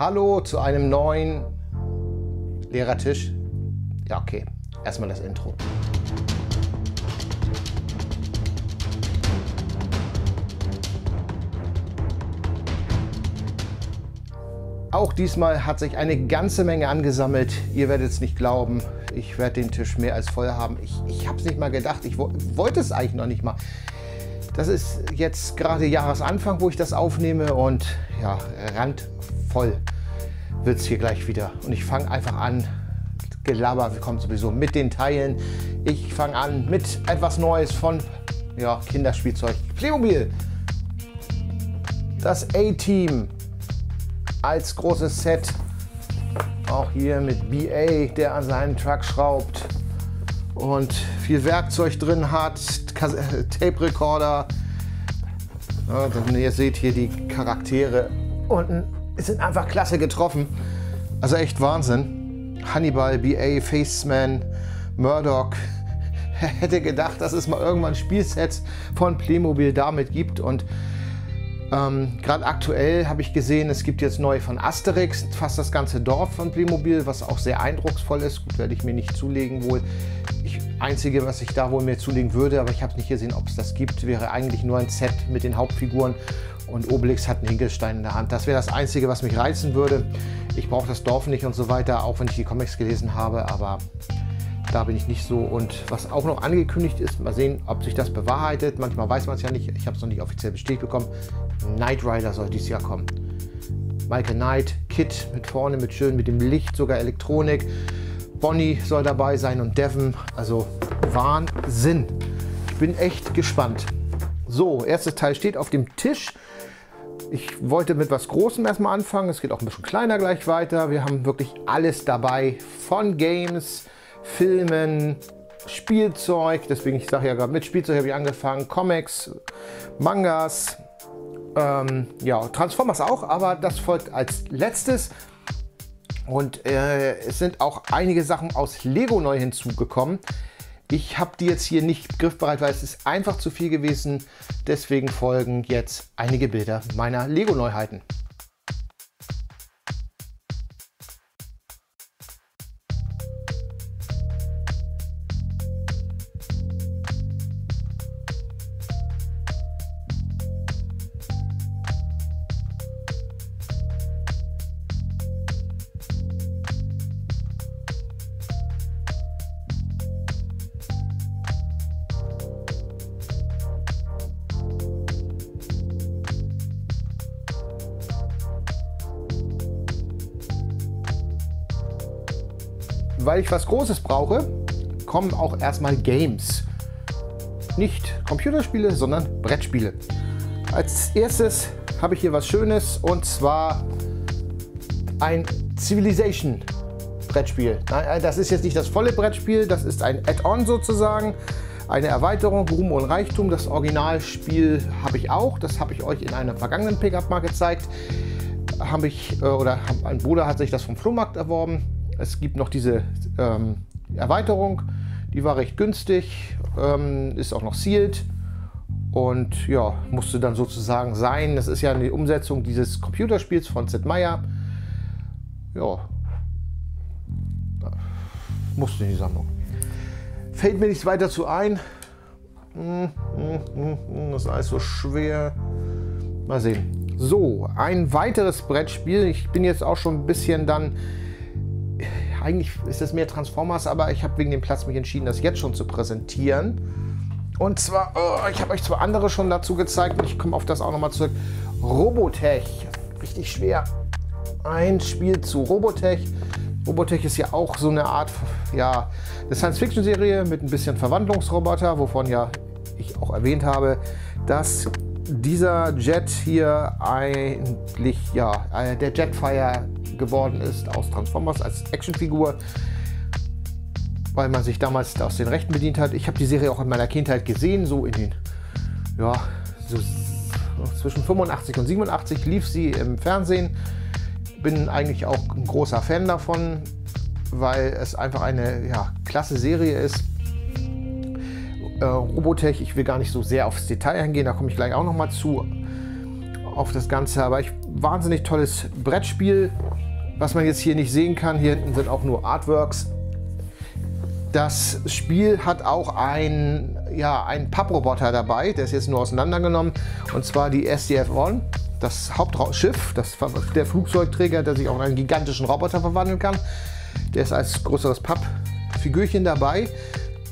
Hallo zu einem neuen Lehrertisch. Ja, okay. Erstmal das Intro. Auch diesmal hat sich eine ganze Menge angesammelt. Ihr werdet es nicht glauben. Ich werde den Tisch mehr als voll haben. Ich, ich habe es nicht mal gedacht. Ich wo, wollte es eigentlich noch nicht mal. Das ist jetzt gerade Jahresanfang, wo ich das aufnehme und ja, randvoll wird es hier gleich wieder. Und ich fange einfach an. Gelaber kommt sowieso mit den Teilen. Ich fange an mit etwas Neues von ja, Kinderspielzeug. Playmobil. Das A-Team als großes Set. Auch hier mit BA, der an seinen Truck schraubt und viel Werkzeug drin hat. Tape Recorder. Ja, ihr seht hier die Charaktere unten sind einfach klasse getroffen. Also echt Wahnsinn. Hannibal, BA, Faceman, Murdoch. Hätte gedacht, dass es mal irgendwann Spielsets von Playmobil damit gibt und ähm, Gerade aktuell habe ich gesehen, es gibt jetzt neu von Asterix, fast das ganze Dorf von Playmobil, was auch sehr eindrucksvoll ist. Gut, werde ich mir nicht zulegen wohl. Ich, einzige, was ich da wohl mir zulegen würde, aber ich habe es nicht gesehen, ob es das gibt, wäre eigentlich nur ein Set mit den Hauptfiguren und Obelix hat einen Hinkelstein in der Hand. Das wäre das Einzige, was mich reizen würde. Ich brauche das Dorf nicht und so weiter, auch wenn ich die Comics gelesen habe, aber da bin ich nicht so. Und was auch noch angekündigt ist, mal sehen, ob sich das bewahrheitet. Manchmal weiß man es ja nicht. Ich habe es noch nicht offiziell bestätigt bekommen. Knight Rider soll dieses Jahr kommen. Michael Knight, Kit mit vorne, mit schön, mit dem Licht, sogar Elektronik. Bonnie soll dabei sein und Devon. Also Wahnsinn. Ich bin echt gespannt. So, erstes Teil steht auf dem Tisch. Ich wollte mit was Großem erstmal anfangen. Es geht auch ein bisschen kleiner gleich weiter. Wir haben wirklich alles dabei. Von Games, Filmen, Spielzeug. Deswegen, ich sage ja gerade, mit Spielzeug habe ich angefangen. Comics, Mangas, ähm, ja, Transformers auch, aber das folgt als letztes. Und äh, es sind auch einige Sachen aus Lego neu hinzugekommen. Ich habe die jetzt hier nicht griffbereit, weil es ist einfach zu viel gewesen. Deswegen folgen jetzt einige Bilder meiner Lego-Neuheiten. Weil ich was Großes brauche, kommen auch erstmal Games. Nicht Computerspiele, sondern Brettspiele. Als erstes habe ich hier was Schönes und zwar ein Civilization Brettspiel. Äh, das ist jetzt nicht das volle Brettspiel, das ist ein Add-on sozusagen, eine Erweiterung, Ruhm und Reichtum. Das Originalspiel habe ich auch, das habe ich euch in einem vergangenen Pickup mal gezeigt. Habe ich, äh, oder ein Bruder hat sich das vom Flohmarkt erworben. Es gibt noch diese ähm, Erweiterung, die war recht günstig, ähm, ist auch noch sealed und ja, musste dann sozusagen sein. Das ist ja eine Umsetzung dieses Computerspiels von Sid Meier. Ja, musste in die Sammlung. Fällt mir nichts weiter zu ein. Hm, hm, hm, das ist alles so schwer. Mal sehen. So, ein weiteres Brettspiel. Ich bin jetzt auch schon ein bisschen dann eigentlich ist es mehr Transformers, aber ich habe wegen dem Platz mich entschieden, das jetzt schon zu präsentieren. Und zwar, oh, ich habe euch zwar andere schon dazu gezeigt und ich komme auf das auch nochmal zurück. Robotech, richtig schwer. Ein Spiel zu Robotech. Robotech ist ja auch so eine Art, ja, eine Science-Fiction-Serie mit ein bisschen Verwandlungsroboter, wovon ja ich auch erwähnt habe, dass dieser Jet hier eigentlich, ja, äh, der Jetfire geworden ist aus Transformers als Actionfigur, weil man sich damals aus den Rechten bedient hat. Ich habe die Serie auch in meiner Kindheit gesehen, so in den, ja, so zwischen 85 und 87 lief sie im Fernsehen. Bin eigentlich auch ein großer Fan davon, weil es einfach eine ja, klasse Serie ist. Äh, Robotech, ich will gar nicht so sehr aufs Detail eingehen, da komme ich gleich auch noch mal zu auf das Ganze. Aber ich wahnsinnig tolles Brettspiel, was man jetzt hier nicht sehen kann. Hier hinten sind auch nur Artworks. Das Spiel hat auch ein, ja, einen Papproboter dabei, der ist jetzt nur auseinandergenommen, und zwar die SDF-1, das Hauptschiff, das, der Flugzeugträger, der sich auch in einen gigantischen Roboter verwandeln kann. Der ist als größeres Pappfigürchen dabei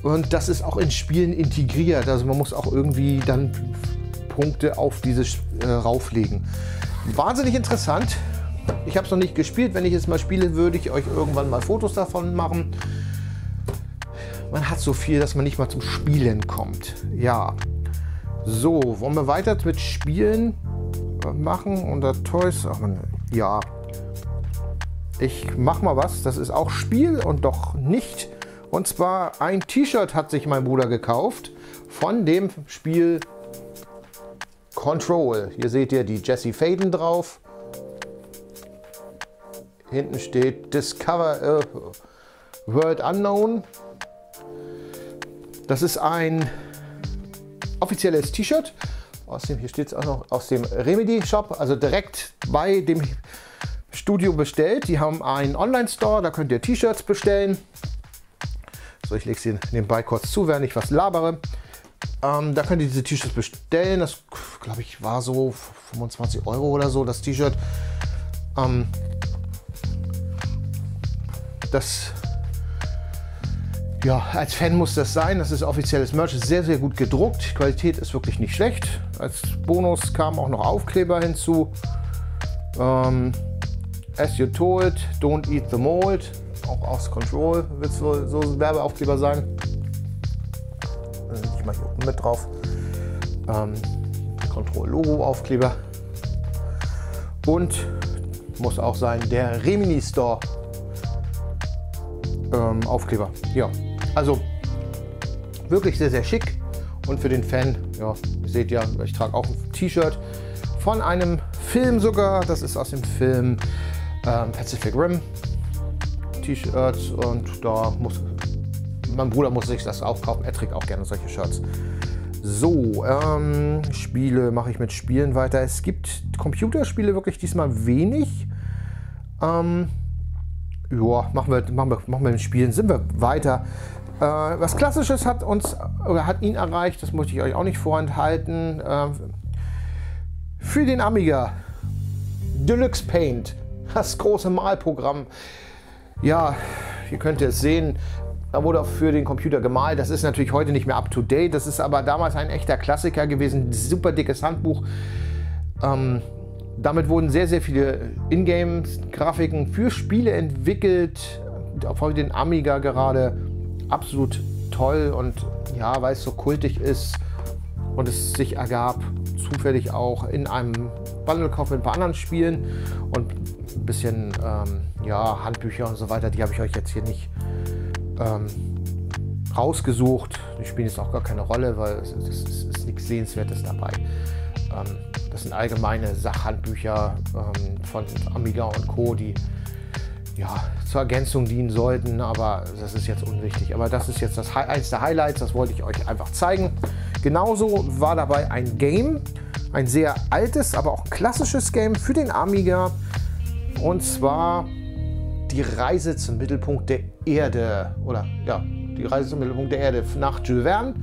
und das ist auch in Spielen integriert. Also man muss auch irgendwie dann Punkte auf dieses äh, rauflegen. Wahnsinnig interessant. Ich habe es noch nicht gespielt. Wenn ich es mal spiele, würde ich euch irgendwann mal Fotos davon machen. Man hat so viel, dass man nicht mal zum Spielen kommt. Ja. So, wollen wir weiter mit Spielen machen unter Toys? Ach man, ja. Ich mach mal was. Das ist auch Spiel und doch nicht. Und zwar ein T-Shirt hat sich mein Bruder gekauft von dem Spiel Control. Hier seht ihr die Jesse Faden drauf. Hinten steht Discover uh, World Unknown. Das ist ein offizielles T-Shirt. Aus dem, hier steht es auch noch aus dem Remedy Shop, also direkt bei dem Studio bestellt. Die haben einen Online-Store, da könnt ihr T-Shirts bestellen. So, ich lege sie nebenbei kurz zu, während ich was labere. Ähm, da könnt ihr diese T-Shirts bestellen. Das, glaube ich, war so 25 Euro oder so, das T-Shirt. Ähm, das, ja, als Fan muss das sein. Das ist offizielles Merch, ist sehr, sehr gut gedruckt. Die Qualität ist wirklich nicht schlecht. Als Bonus kamen auch noch Aufkleber hinzu. Ähm, as you told, don't eat the mold. Auch aus Control wird es so, so Werbeaufkleber sein mal hier unten mit drauf. Ähm, Control-Logo-Aufkleber. Und muss auch sein der Remini Store ähm, Aufkleber. Ja, also wirklich sehr, sehr schick. Und für den Fan, ja, ihr seht ja, ich trage auch ein T-Shirt von einem Film sogar. Das ist aus dem Film ähm, Pacific Rim T-Shirts und da muss mein Bruder muss sich das auch kaufen. Er trägt auch gerne solche Shirts. So, ähm, Spiele mache ich mit Spielen weiter. Es gibt Computerspiele wirklich diesmal wenig. Ähm, ja, machen wir, machen, wir, machen wir mit Spielen. Sind wir weiter. Äh, was Klassisches hat uns oder hat ihn erreicht, das möchte ich euch auch nicht vorenthalten. Äh, für den Amiga Deluxe Paint, das große Malprogramm. Ja, ihr könnt es sehen, da wurde auch für den Computer gemalt. Das ist natürlich heute nicht mehr up to date. Das ist aber damals ein echter Klassiker gewesen. Super dickes Handbuch. Ähm, damit wurden sehr, sehr viele Ingame-Grafiken für Spiele entwickelt. Auf den Amiga gerade. Absolut toll und ja, weil es so kultig ist und es sich ergab, zufällig auch in einem Bundlekauf mit ein paar anderen Spielen und ein bisschen ähm, ja, Handbücher und so weiter. Die habe ich euch jetzt hier nicht ähm, rausgesucht. Die spielen jetzt auch gar keine Rolle, weil es, es, es ist nichts Sehenswertes dabei. Ähm, das sind allgemeine Sachhandbücher ähm, von Amiga und Co., die ja, zur Ergänzung dienen sollten, aber das ist jetzt unwichtig. Aber das ist jetzt das, eins der Highlights, das wollte ich euch einfach zeigen. Genauso war dabei ein Game, ein sehr altes, aber auch klassisches Game für den Amiga. Und zwar die Reise zum Mittelpunkt der Erde. Oder ja, die Reise zum Mittelpunkt der Erde nach Jules Verne.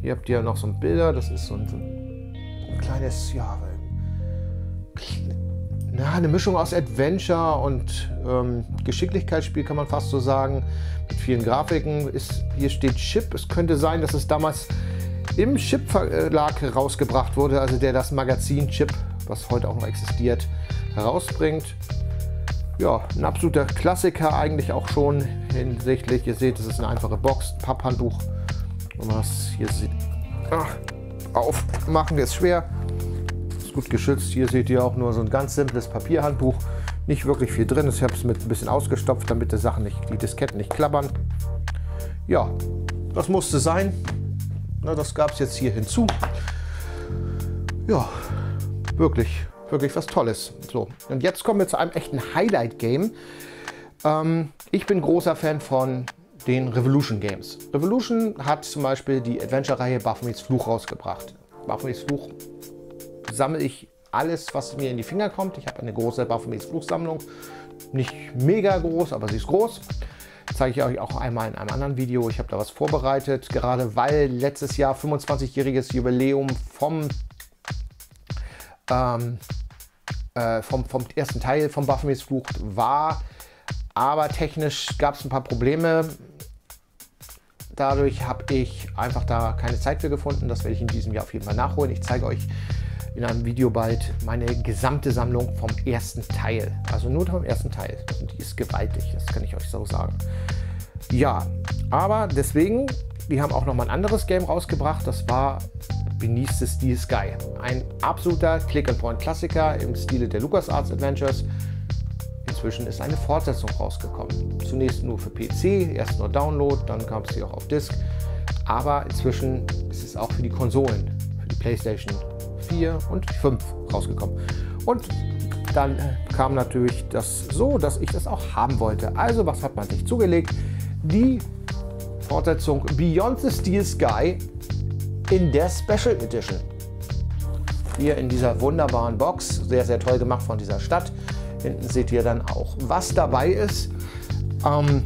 Hier habt ihr noch so ein Bilder. Das ist so ein, so ein kleines, ja, na, eine Mischung aus Adventure und ähm, Geschicklichkeitsspiel, kann man fast so sagen. Mit vielen Grafiken. Ist, hier steht Chip. Es könnte sein, dass es damals im Chip-Verlag herausgebracht wurde, also der das Magazin Chip, was heute auch noch existiert, herausbringt ja, ein absoluter Klassiker eigentlich auch schon hinsichtlich, ihr seht, es ist eine einfache Box, Papphandtuch. Und was hier sieht, ach, aufmachen ist schwer, ist gut geschützt. Hier seht ihr auch nur so ein ganz simples Papierhandbuch, nicht wirklich viel drin. Ich habe es mit ein bisschen ausgestopft, damit die Sachen nicht, die Disketten nicht klappern. Ja, das musste sein. Na, das gab es jetzt hier hinzu. Ja, wirklich wirklich was Tolles. So, und jetzt kommen wir zu einem echten Highlight-Game. Ähm, ich bin großer Fan von den Revolution Games. Revolution hat zum Beispiel die Adventure-Reihe Baphomets Fluch rausgebracht. Baphomets Fluch sammle ich alles, was mir in die Finger kommt. Ich habe eine große Baphomets Fluchsammlung. Nicht mega groß, aber sie ist groß. Zeige ich euch auch einmal in einem anderen Video. Ich habe da was vorbereitet, gerade weil letztes Jahr 25-jähriges Jubiläum vom, ähm, äh, vom, vom ersten Teil von Baphomets Flucht war. Aber technisch gab es ein paar Probleme. Dadurch habe ich einfach da keine Zeit für gefunden. Das werde ich in diesem Jahr auf jeden Fall nachholen. Ich zeige euch in einem Video bald meine gesamte Sammlung vom ersten Teil. Also nur vom ersten Teil. Und die ist gewaltig, das kann ich euch so sagen. Ja, aber deswegen, wir haben auch noch mal ein anderes Game rausgebracht. Das war Beneath the Steel Sky. Ein absoluter Click-and-Point-Klassiker im Stile der LucasArts Adventures. Inzwischen ist eine Fortsetzung rausgekommen. Zunächst nur für PC, erst nur Download, dann kam sie auch auf Disk. Aber inzwischen ist es auch für die Konsolen, für die PlayStation 4 und 5 rausgekommen. Und dann kam natürlich das so, dass ich das auch haben wollte. Also was hat man sich zugelegt? Die Fortsetzung Beyond the Steel Sky in der Special Edition. Hier in dieser wunderbaren Box, sehr, sehr toll gemacht von dieser Stadt. Hinten seht ihr dann auch, was dabei ist. Ähm,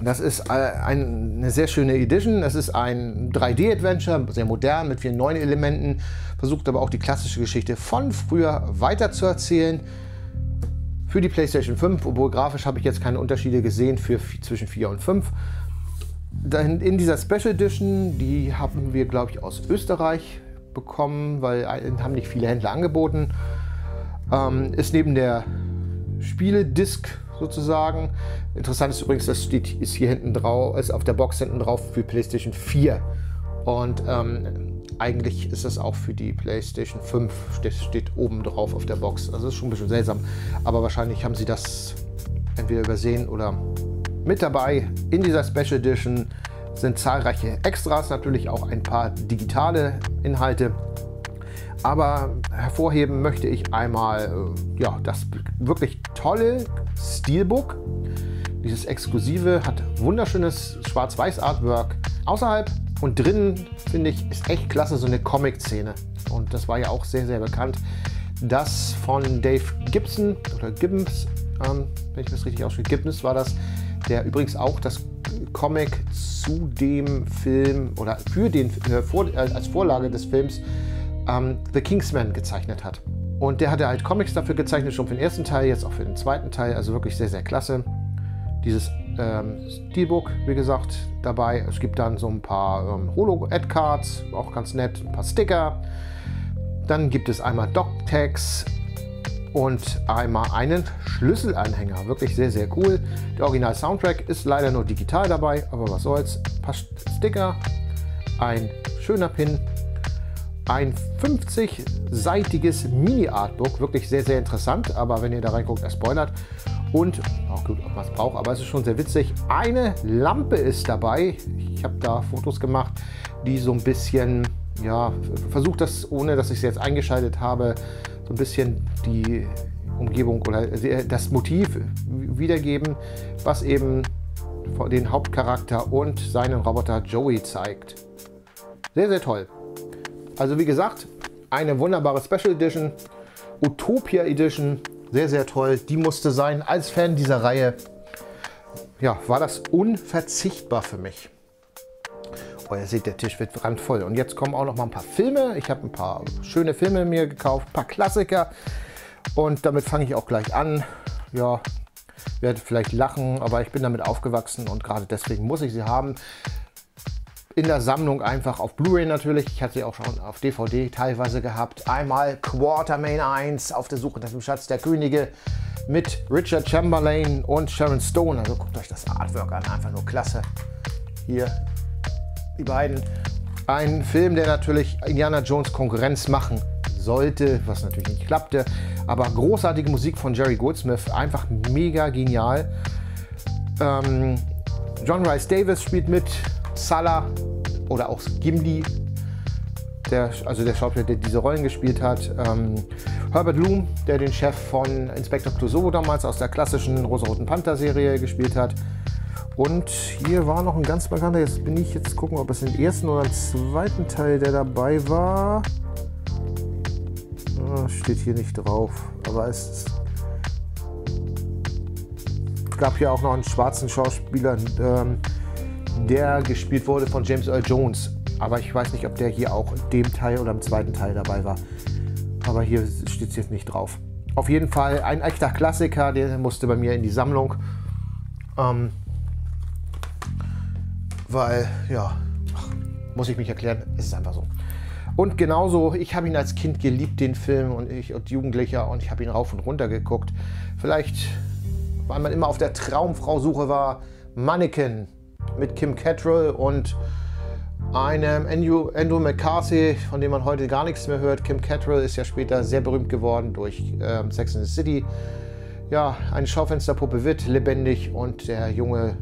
das ist äh, eine sehr schöne Edition. Es ist ein 3D-Adventure, sehr modern, mit vielen neuen Elementen. Versucht aber auch die klassische Geschichte von früher weiter zu erzählen. Für die PlayStation 5, obwohl grafisch habe ich jetzt keine Unterschiede gesehen für zwischen 4 und 5. In dieser Special Edition, die haben wir, glaube ich, aus Österreich bekommen, weil äh, haben nicht viele Händler angeboten. Ähm, ist neben der Spiele-Disc sozusagen. Interessant ist übrigens, das steht, ist hier hinten drauf, ist auf der Box hinten drauf für PlayStation 4. Und ähm, eigentlich ist das auch für die PlayStation 5, steht, steht oben drauf auf der Box. Also ist schon ein bisschen seltsam. Aber wahrscheinlich haben sie das entweder übersehen oder mit dabei. In dieser Special Edition sind zahlreiche Extras, natürlich auch ein paar digitale Inhalte. Aber hervorheben möchte ich einmal äh, ja, das wirklich tolle Steelbook. Dieses exklusive hat wunderschönes Schwarz-Weiß-Artwork. Außerhalb und drinnen finde ich ist echt klasse so eine Comic-Szene. Und das war ja auch sehr, sehr bekannt. Das von Dave Gibson oder Gibbons, ähm, wenn ich das richtig ausspreche, Gibbons war das, der übrigens auch das Comic zu dem Film oder für den äh, vor, äh, als Vorlage des Films ähm, The Kingsman gezeichnet hat. Und der hatte halt Comics dafür gezeichnet, schon für den ersten Teil, jetzt auch für den zweiten Teil. Also wirklich sehr, sehr klasse. Dieses ähm, Steelbook, wie gesagt, dabei. Es gibt dann so ein paar ähm, Holo-Ad-Cards, auch ganz nett, ein paar Sticker. Dann gibt es einmal Doc-Tags und einmal einen Schlüsselanhänger. Wirklich sehr, sehr cool. Der Original-Soundtrack ist leider nur digital dabei, aber was soll's. Ein paar Sticker, ein schöner Pin ein 50-seitiges Mini-Artbook, wirklich sehr, sehr interessant, aber wenn ihr da reinguckt, er spoilert. Und, auch gut, ob man es braucht, aber es ist schon sehr witzig. Eine Lampe ist dabei. Ich habe da Fotos gemacht, die so ein bisschen, ja, versucht das, ohne dass ich es jetzt eingeschaltet habe, so ein bisschen die Umgebung oder das Motiv wiedergeben, was eben den Hauptcharakter und seinen Roboter Joey zeigt. Sehr, sehr toll. Also wie gesagt, eine wunderbare Special Edition, Utopia Edition, sehr, sehr toll. Die musste sein. Als Fan dieser Reihe ja, war das unverzichtbar für mich. Oh, ihr seht, der Tisch wird randvoll. Und jetzt kommen auch noch mal ein paar Filme. Ich habe ein paar schöne Filme mir gekauft, ein paar Klassiker. Und damit fange ich auch gleich an. Ja, werde vielleicht lachen, aber ich bin damit aufgewachsen und gerade deswegen muss ich sie haben in der Sammlung einfach auf Blu-ray natürlich. Ich hatte sie auch schon auf DVD teilweise gehabt. Einmal Quartermain 1 auf der Suche nach dem Schatz der Könige mit Richard Chamberlain und Sharon Stone. Also guckt euch das Artwork an, einfach nur klasse. Hier die beiden. Ein Film, der natürlich Indiana Jones Konkurrenz machen sollte, was natürlich nicht klappte. Aber großartige Musik von Jerry Goldsmith, einfach mega genial. Ähm, John Rice Davis spielt mit, Salah oder auch Gimli, der, also der Schauspieler, der diese Rollen gespielt hat. Ähm, Herbert Loom, der den Chef von Inspector Clouseau damals aus der klassischen Rosa-Roten Panther-Serie gespielt hat. Und hier war noch ein ganz bekannter, jetzt bin ich jetzt gucken, ob es im ersten oder im zweiten Teil der dabei war. Oh, steht hier nicht drauf, aber es gab hier auch noch einen schwarzen Schauspieler, ähm, der gespielt wurde von James Earl Jones. Aber ich weiß nicht, ob der hier auch in dem Teil oder im zweiten Teil dabei war. Aber hier steht es jetzt nicht drauf. Auf jeden Fall ein echter Klassiker, der musste bei mir in die Sammlung. Ähm, weil, ja, muss ich mich erklären, es ist einfach so. Und genauso, ich habe ihn als Kind geliebt, den Film, und ich als Jugendlicher, und ich habe ihn rauf und runter geguckt. Vielleicht, weil man immer auf der Traumfrau-Suche war, Mannequin mit Kim Cattrall und einem Andrew, Andrew McCarthy, von dem man heute gar nichts mehr hört. Kim Cattrall ist ja später sehr berühmt geworden durch ähm, Sex in the City. Ja, eine Schaufensterpuppe wird lebendig und der junge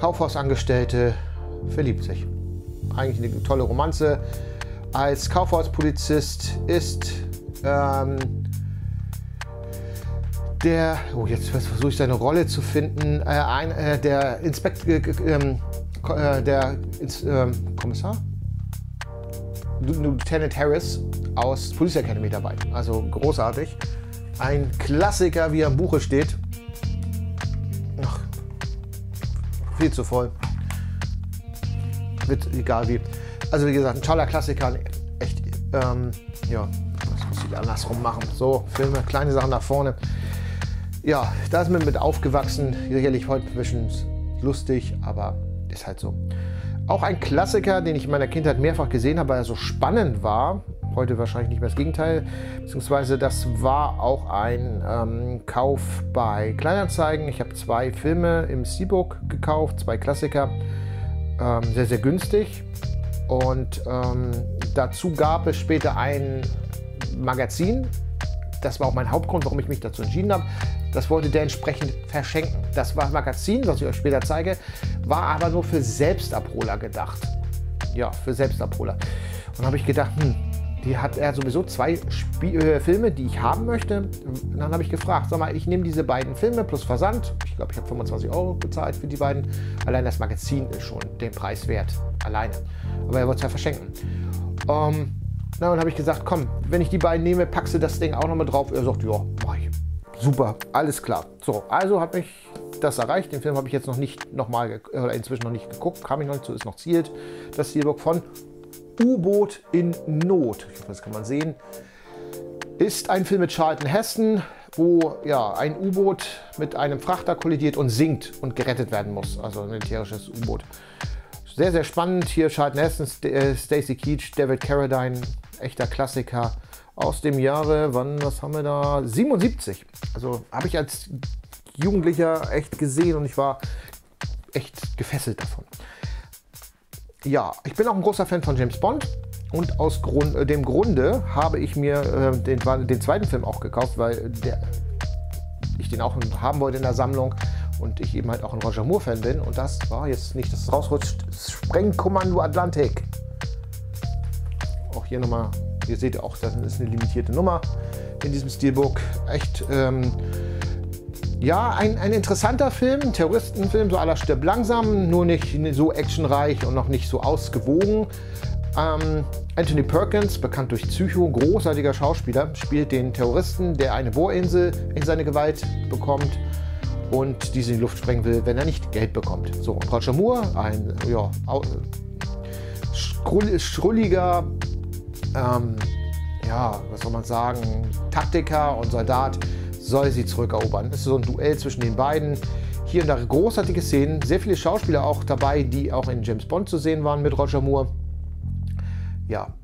Kaufhausangestellte verliebt sich. Eigentlich eine tolle Romanze. Als Kaufhauspolizist ist ähm, der, oh jetzt versuche ich seine Rolle zu finden, äh, ein, äh, der Inspekt, äh, ähm, äh, der ähm, Kommissar? Lieutenant Harris aus Police Academy dabei. Also großartig. Ein Klassiker, wie er im Buche steht. Ach, viel zu voll. Wird egal wie. Also wie gesagt, ein toller Klassiker. Echt, ähm, ja, das muss ich andersrum machen. So, Filme, kleine Sachen nach vorne. Ja, da ist man mit aufgewachsen. Sicherlich heute ein bisschen lustig, aber ist halt so. Auch ein Klassiker, den ich in meiner Kindheit mehrfach gesehen habe, weil er so spannend war. Heute wahrscheinlich nicht mehr das Gegenteil. Beziehungsweise das war auch ein ähm, Kauf bei Kleinanzeigen. Ich habe zwei Filme im Steelbook gekauft, zwei Klassiker. Ähm, sehr, sehr günstig. Und ähm, dazu gab es später ein Magazin. Das war auch mein Hauptgrund, warum ich mich dazu entschieden habe. Das wollte der entsprechend verschenken. Das war ein Magazin, was ich euch später zeige, war aber nur für Selbstabholer gedacht. Ja, für Selbstabholer. Und habe ich gedacht, hm, die hat er sowieso zwei Spie äh, Filme, die ich haben möchte. Und dann habe ich gefragt, sag mal, ich nehme diese beiden Filme plus Versand. Ich glaube, ich habe 25 Euro bezahlt für die beiden. Allein das Magazin ist schon den Preis wert. Alleine. Aber er wollte es ja verschenken. Ähm, na, und habe ich gesagt, komm, wenn ich die beiden nehme, packst du das Ding auch noch mal drauf. Er sagt, ja, mach ich. Super, alles klar. So, also hat mich das erreicht. Den Film habe ich jetzt noch nicht nochmal, oder inzwischen noch nicht geguckt, kam ich noch nicht zu, ist noch zielt. Das Steelbook von U-Boot in Not. Ich hoffe, das kann man sehen. Ist ein Film mit Charlton Heston, wo ja, ein U-Boot mit einem Frachter kollidiert und sinkt und gerettet werden muss. Also ein militärisches U-Boot. Sehr, sehr spannend. Hier Charlton Heston, äh, Stacey Keach, David Carradine, echter Klassiker aus dem Jahre, wann, was haben wir da? 77. Also habe ich als Jugendlicher echt gesehen und ich war echt gefesselt davon. Ja, ich bin auch ein großer Fan von James Bond und aus Grund, äh, dem Grunde habe ich mir äh, den, den, zweiten Film auch gekauft, weil der, ich den auch haben wollte in der Sammlung und ich eben halt auch ein Roger Moore-Fan bin. Und das war jetzt nicht, dass es rausrutscht. Sprengkommando Atlantik. Auch hier nochmal Ihr seht auch, das ist eine limitierte Nummer in diesem Steelbook. Echt, ähm, ja, ein, ein interessanter Film, ein Terroristenfilm, so aller stirbt langsam, nur nicht so actionreich und noch nicht so ausgewogen. Ähm, Anthony Perkins, bekannt durch Psycho, großartiger Schauspieler, spielt den Terroristen, der eine Bohrinsel in seine Gewalt bekommt und diese in die Luft sprengen will, wenn er nicht Geld bekommt. So, und Roger Moore, ein ja, schrulliger ähm, ja, was soll man sagen, Taktiker und Soldat soll sie zurückerobern. Es ist so ein Duell zwischen den beiden. Hier und da großartige Szenen, sehr viele Schauspieler auch dabei, die auch in James Bond zu sehen waren mit Roger Moore. Ja,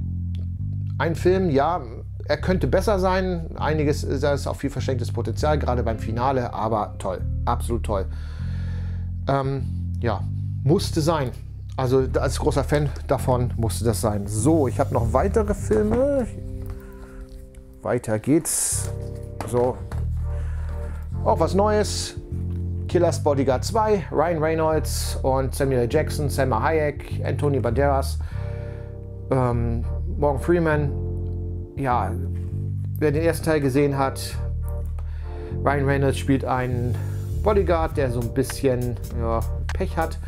ein Film, ja, er könnte besser sein. Einiges ist auch viel verschenktes Potenzial, gerade beim Finale, aber toll, absolut toll. Ähm, ja, musste sein. Also als großer Fan davon musste das sein. So, ich habe noch weitere Filme. Weiter geht's. So. Auch was Neues. Killers Bodyguard 2, Ryan Reynolds und Samuel. Jackson, Selma Hayek, Anthony Banderas, ähm, Morgan Freeman. Ja, wer den ersten Teil gesehen hat, Ryan Reynolds spielt einen Bodyguard, der so ein bisschen ja, Pech hat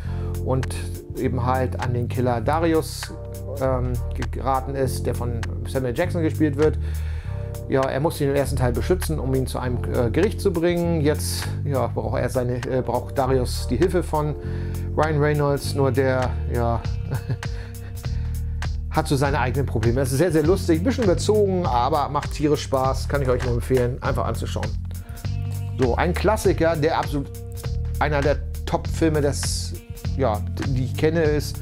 und eben halt an den Killer Darius ähm, geraten ist, der von Samuel Jackson gespielt wird. Ja, er muss den ersten Teil beschützen, um ihn zu einem äh, Gericht zu bringen. Jetzt ja, braucht er seine, äh, braucht Darius die Hilfe von Ryan Reynolds, nur der ja, hat so seine eigenen Probleme. Es ist sehr, sehr lustig, ein bisschen überzogen, aber macht tierisch Spaß. Kann ich euch nur empfehlen, einfach anzuschauen. So, ein Klassiker, der absolut einer der Top-Filme, ja, die ich kenne, ist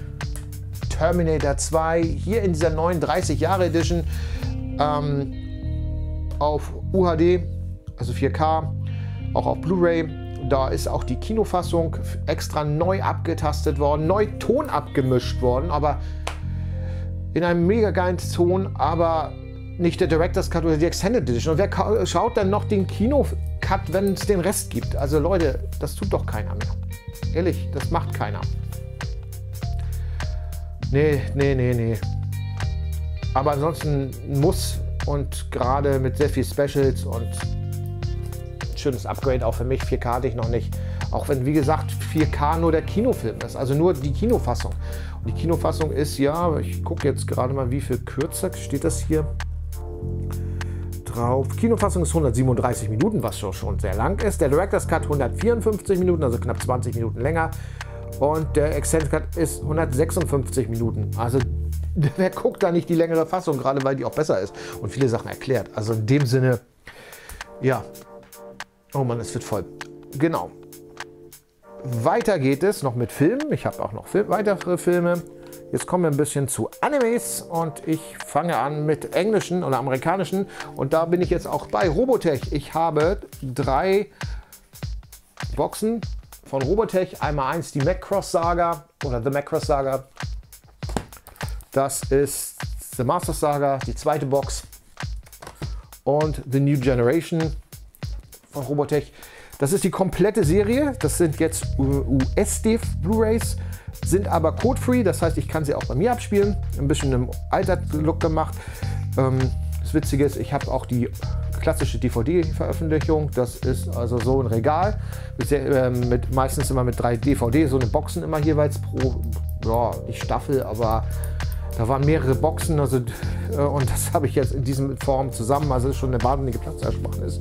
Terminator 2. Hier in dieser neuen 30 Jahre Edition ähm, auf UHD, also 4K, auch auf Blu-ray. Da ist auch die Kinofassung extra neu abgetastet worden, neu Ton abgemischt worden, aber in einem mega geilen Ton, aber nicht der Director's Cut oder die Extended Edition. Und wer schaut dann noch den Kino-Cut, wenn es den Rest gibt? Also Leute, das tut doch keiner mehr. Ehrlich, das macht keiner. Nee, nee, nee, nee. Aber ansonsten muss und gerade mit sehr viel Specials und schönes Upgrade auch für mich. 4K hatte ich noch nicht. Auch wenn, wie gesagt, 4K nur der Kinofilm ist, also nur die Kinofassung. Und die Kinofassung ist ja, ich gucke jetzt gerade mal, wie viel kürzer steht das hier drauf. Kinofassung ist 137 Minuten, was schon sehr lang ist. Der Director's Cut 154 Minuten, also knapp 20 Minuten länger. Und der Extended Cut ist 156 Minuten. Also wer guckt da nicht die längere Fassung, gerade weil die auch besser ist und viele Sachen erklärt. Also in dem Sinne, ja. Oh Mann, es wird voll. Genau. Weiter geht es noch mit Filmen. Ich habe auch noch Film, weitere Filme. Jetzt kommen wir ein bisschen zu Animes und ich fange an mit englischen oder amerikanischen. Und da bin ich jetzt auch bei Robotech. Ich habe drei Boxen von Robotech. Einmal eins die Macross Saga oder The Macross Saga. Das ist The Master Saga, die zweite Box. Und The New Generation von Robotech. Das ist die komplette Serie. Das sind jetzt US-Div Blu-rays, sind aber code-free. Das heißt, ich kann sie auch bei mir abspielen. Ein bisschen im Alter-Look gemacht. Ähm, das Witzige ist, ich habe auch die klassische DVD-Veröffentlichung. Das ist also so ein Regal mit, äh, mit, meistens immer mit drei DVD, so eine Boxen immer jeweils pro, ja, nicht Staffel, aber da waren mehrere Boxen also, äh, und das habe ich jetzt in diesem Form zusammen. Also ist schon eine wahnsinnige Platzersparnis.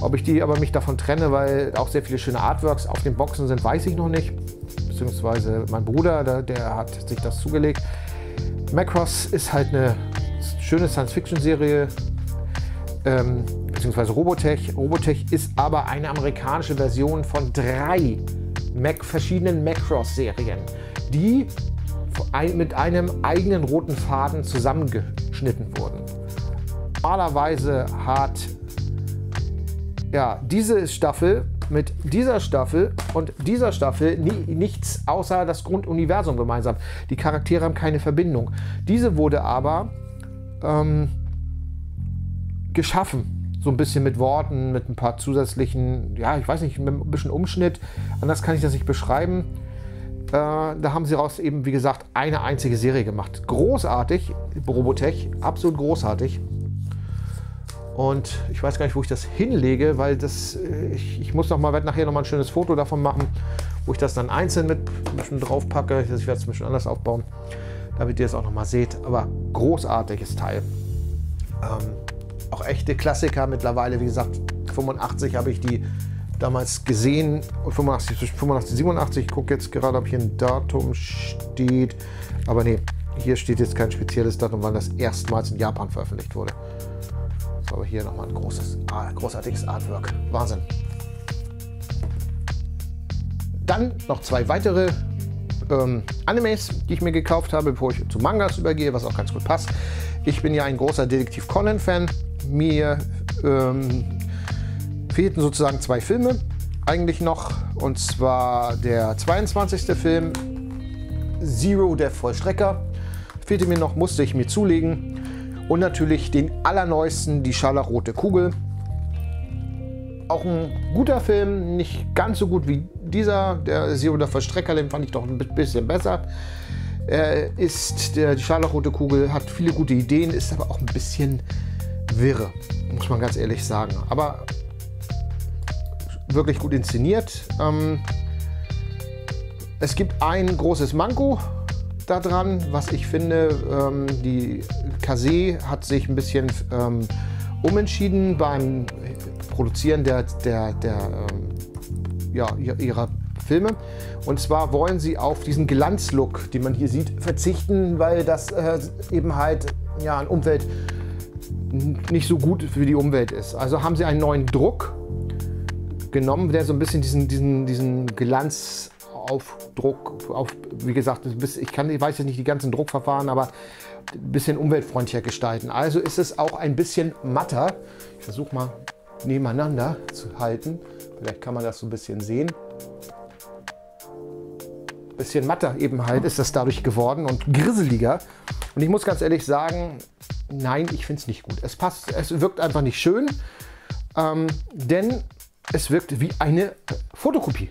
Ob ich die aber mich davon trenne, weil auch sehr viele schöne Artworks auf den Boxen sind, weiß ich noch nicht. Beziehungsweise mein Bruder, der, der hat sich das zugelegt. Macross ist halt eine schöne Science-Fiction-Serie, ähm, beziehungsweise Robotech. Robotech ist aber eine amerikanische Version von drei Mac verschiedenen Macross-Serien, die mit einem eigenen roten Faden zusammengeschnitten wurden. Normalerweise hat ja, diese Staffel mit dieser Staffel und dieser Staffel nie, nichts außer das Grunduniversum gemeinsam. Die Charaktere haben keine Verbindung. Diese wurde aber ähm, geschaffen. So ein bisschen mit Worten, mit ein paar zusätzlichen, ja, ich weiß nicht, mit ein bisschen Umschnitt. Anders kann ich das nicht beschreiben. Äh, da haben sie raus eben, wie gesagt, eine einzige Serie gemacht. Großartig, Robotech, absolut großartig. Und ich weiß gar nicht, wo ich das hinlege, weil das, äh, ich, ich muss noch mal, werde nachher noch mal ein schönes Foto davon machen, wo ich das dann einzeln mit ein drauf packe. Ich werde es ein bisschen anders aufbauen, damit ihr es auch noch mal seht. Aber großartiges Teil. Ähm, auch echte Klassiker mittlerweile. Wie gesagt, 85 habe ich die damals gesehen. 85, 85 87. Ich gucke jetzt gerade, ob hier ein Datum steht. Aber nee, hier steht jetzt kein spezielles Datum, weil das erstmals in Japan veröffentlicht wurde. Aber hier nochmal ein großes, großartiges Artwork. Wahnsinn. Dann noch zwei weitere ähm, Animes, die ich mir gekauft habe, bevor ich zu Mangas übergehe, was auch ganz gut passt. Ich bin ja ein großer Detektiv Conan-Fan. Mir ähm, fehlten sozusagen zwei Filme eigentlich noch. Und zwar der 22. Film, Zero, der Vollstrecker. Fehlte mir noch, musste ich mir zulegen. Und natürlich den allerneuesten, die Scharlachrote Kugel. Auch ein guter Film, nicht ganz so gut wie dieser. Der Zero der Verstrecker, den fand ich doch ein bisschen besser. Er ist, der, die Scharlachrote Kugel hat viele gute Ideen, ist aber auch ein bisschen wirre, muss man ganz ehrlich sagen. Aber wirklich gut inszeniert. Ähm, es gibt ein großes Manko daran, was ich finde. Ähm, die Kase hat sich ein bisschen ähm, umentschieden beim Produzieren der, der, der ähm, ja, ihrer Filme. Und zwar wollen sie auf diesen Glanzlook, den man hier sieht, verzichten, weil das äh, eben halt ja, an Umwelt nicht so gut für die Umwelt ist. Also haben sie einen neuen Druck genommen, der so ein bisschen diesen, diesen, diesen Glanzaufdruck, auf, wie gesagt, ich, kann, ich weiß jetzt nicht die ganzen Druckverfahren, aber ein bisschen umweltfreundlicher gestalten. Also ist es auch ein bisschen matter. Ich versuche mal nebeneinander zu halten. Vielleicht kann man das so ein bisschen sehen. Ein bisschen matter eben halt ist das dadurch geworden und grisseliger. Und ich muss ganz ehrlich sagen, nein, ich finde es nicht gut. Es passt, es wirkt einfach nicht schön, ähm, denn es wirkt wie eine Fotokopie.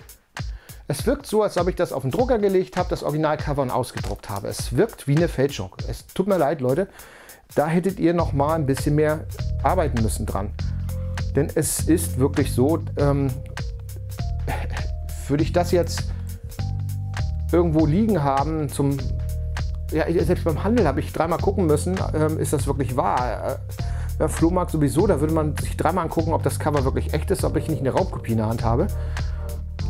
Es wirkt so, als ob ich das auf den Drucker gelegt habe, das Originalcover und ausgedruckt habe. Es wirkt wie eine Fälschung. Es tut mir leid, Leute. Da hättet ihr noch mal ein bisschen mehr arbeiten müssen dran. Denn es ist wirklich so, ähm, würde ich das jetzt irgendwo liegen haben zum ja, selbst beim Handel habe ich dreimal gucken müssen, ähm, ist das wirklich wahr? Äh, Flohmarkt sowieso, da würde man sich dreimal angucken, ob das Cover wirklich echt ist, ob ich nicht eine Raubkopie in der Hand habe.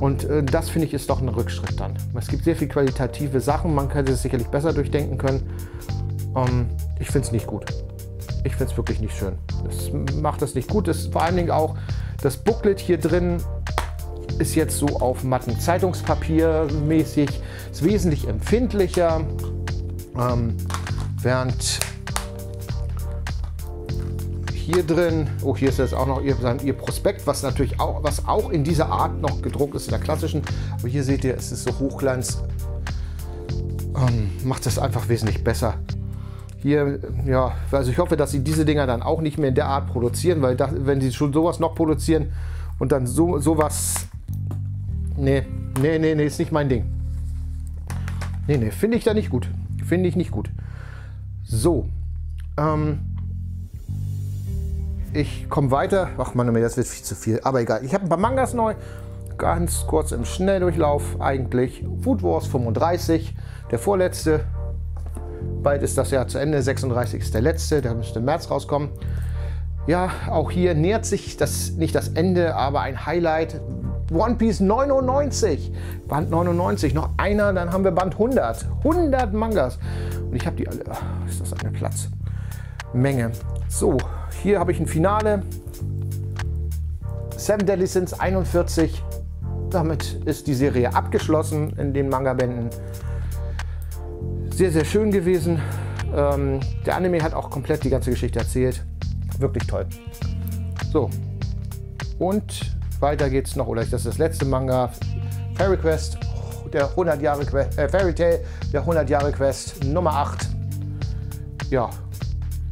Und äh, das finde ich ist doch ein Rückschritt dann. Es gibt sehr viel qualitative Sachen, man könnte es sicherlich besser durchdenken können. Ähm, ich finde es nicht gut. Ich finde es wirklich nicht schön. Es macht das nicht gut. Das vor allen Dingen auch das Booklet hier drin ist jetzt so auf matten Zeitungspapier mäßig, ist wesentlich empfindlicher. Ähm, während hier drin, oh hier ist jetzt auch noch ihr, ihr, Prospekt, was natürlich auch, was auch in dieser Art noch gedruckt ist, in der klassischen. Aber hier seht ihr, es ist so Hochglanz. Ähm, macht es einfach wesentlich besser. Hier, ja, also ich hoffe, dass sie diese Dinger dann auch nicht mehr in der Art produzieren, weil das, wenn sie schon sowas noch produzieren und dann so sowas, nee, nee, nee, nee, ist nicht mein Ding. Nee, nee, finde ich da nicht gut. Finde ich nicht gut. So. Ähm, ich komme weiter. Ach man, das wird viel zu viel. Aber egal. Ich habe ein paar Mangas neu. Ganz kurz im Schnelldurchlauf eigentlich. Food Wars 35, der vorletzte. Bald ist das Jahr zu Ende. 36 ist der letzte. Der müsste im März rauskommen. Ja, auch hier nähert sich das nicht das Ende, aber ein Highlight. One Piece 99. Band 99, noch einer, dann haben wir Band 100. 100 Mangas. Und ich habe die alle. Ist das eine Platzmenge. So, hier habe ich ein Finale. Seven Deadly Sins 41. Damit ist die Serie abgeschlossen in den Manga-Bänden. Sehr, sehr schön gewesen. Ähm, der Anime hat auch komplett die ganze Geschichte erzählt. Wirklich toll. So. Und weiter geht's noch, oder ist das das letzte Manga? Fairy Quest, der 100 Jahre Quest, äh, Fairy Tale, der 100 Jahre Quest Nummer 8. Ja,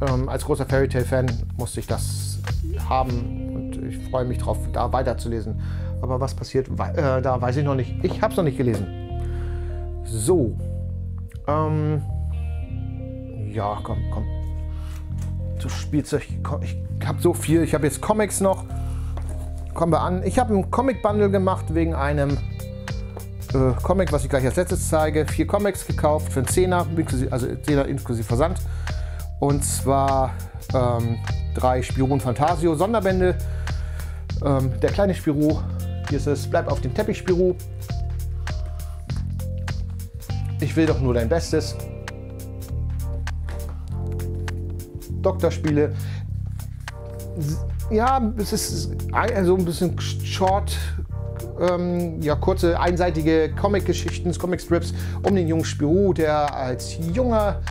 ähm, als großer Fairy Tale Fan musste ich das haben und ich freue mich drauf, da weiterzulesen. Aber was passiert, äh, da weiß ich noch nicht. Ich habe es noch nicht gelesen. So. Ähm, ja, komm, komm. Zu Spielzeug. Ich habe so viel. Ich habe jetzt Comics noch kommen wir an. Ich habe einen Comic-Bundle gemacht wegen einem äh, Comic, was ich gleich als letztes zeige. Vier Comics gekauft für einen Zehner, also Zehner inklusive Versand. Und zwar ähm, drei Spirou Fantasio Sonderbände. Ähm, der kleine Spirou, hier ist es, bleib auf dem Teppich Spirou. Ich will doch nur dein Bestes. Doktorspiele ja, es ist also ein bisschen short, ähm, ja, kurze, einseitige Comic-Geschichten, Comic-Strips um den jungen Spirou, der als junger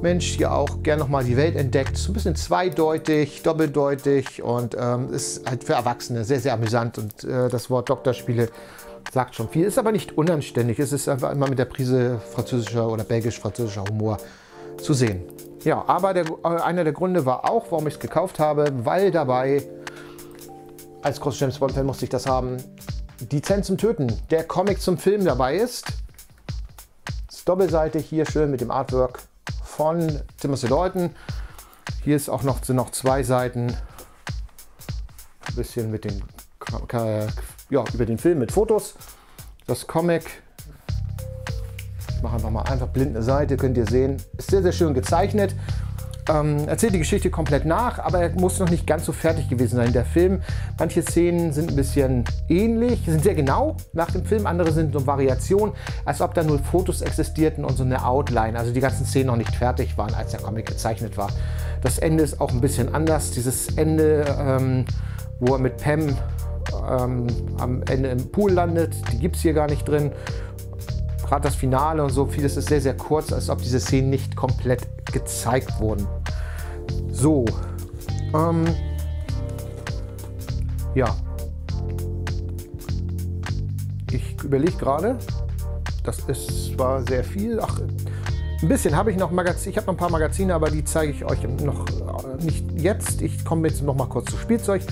Mensch hier auch gern nochmal die Welt entdeckt. So ein bisschen zweideutig, doppeldeutig und ähm, ist halt für Erwachsene sehr, sehr amüsant. Und äh, das Wort Doktorspiele sagt schon viel. Ist aber nicht unanständig. Es ist einfach immer mit der Prise französischer oder belgisch-französischer Humor zu sehen. Ja, aber der, äh, einer der Gründe war auch, warum ich es gekauft habe, weil dabei, als großer James Bond-Fan musste ich das haben, die Zen zum Töten, der Comic zum Film dabei ist. ist doppelseitig hier schön mit dem Artwork von Timothy Dalton. Hier ist auch noch, sind noch zwei Seiten, ein bisschen mit den, ja, über den Film mit Fotos. Das Comic Ich mache einfach mal einfach blind eine Seite, könnt ihr sehen. Ist sehr, sehr schön gezeichnet. Ähm, erzählt die Geschichte komplett nach, aber er muss noch nicht ganz so fertig gewesen sein. Der Film, manche Szenen sind ein bisschen ähnlich, sind sehr genau nach dem Film, andere sind so Variationen, als ob da nur Fotos existierten und so eine Outline, also die ganzen Szenen noch nicht fertig waren, als der Comic gezeichnet war. Das Ende ist auch ein bisschen anders. Dieses Ende, ähm, wo er mit Pam ähm, am Ende im Pool landet, die gibt es hier gar nicht drin. Gerade das Finale und so, vieles ist sehr, sehr kurz, als ob diese Szenen nicht komplett gezeigt wurden. So. Ähm, ja. Ich überlege gerade. Das ist zwar sehr viel. Ach, ein bisschen habe ich noch Magazin. Ich habe noch ein paar Magazine, aber die zeige ich euch noch äh, nicht jetzt. Ich komme jetzt noch mal kurz zu Spielzeug.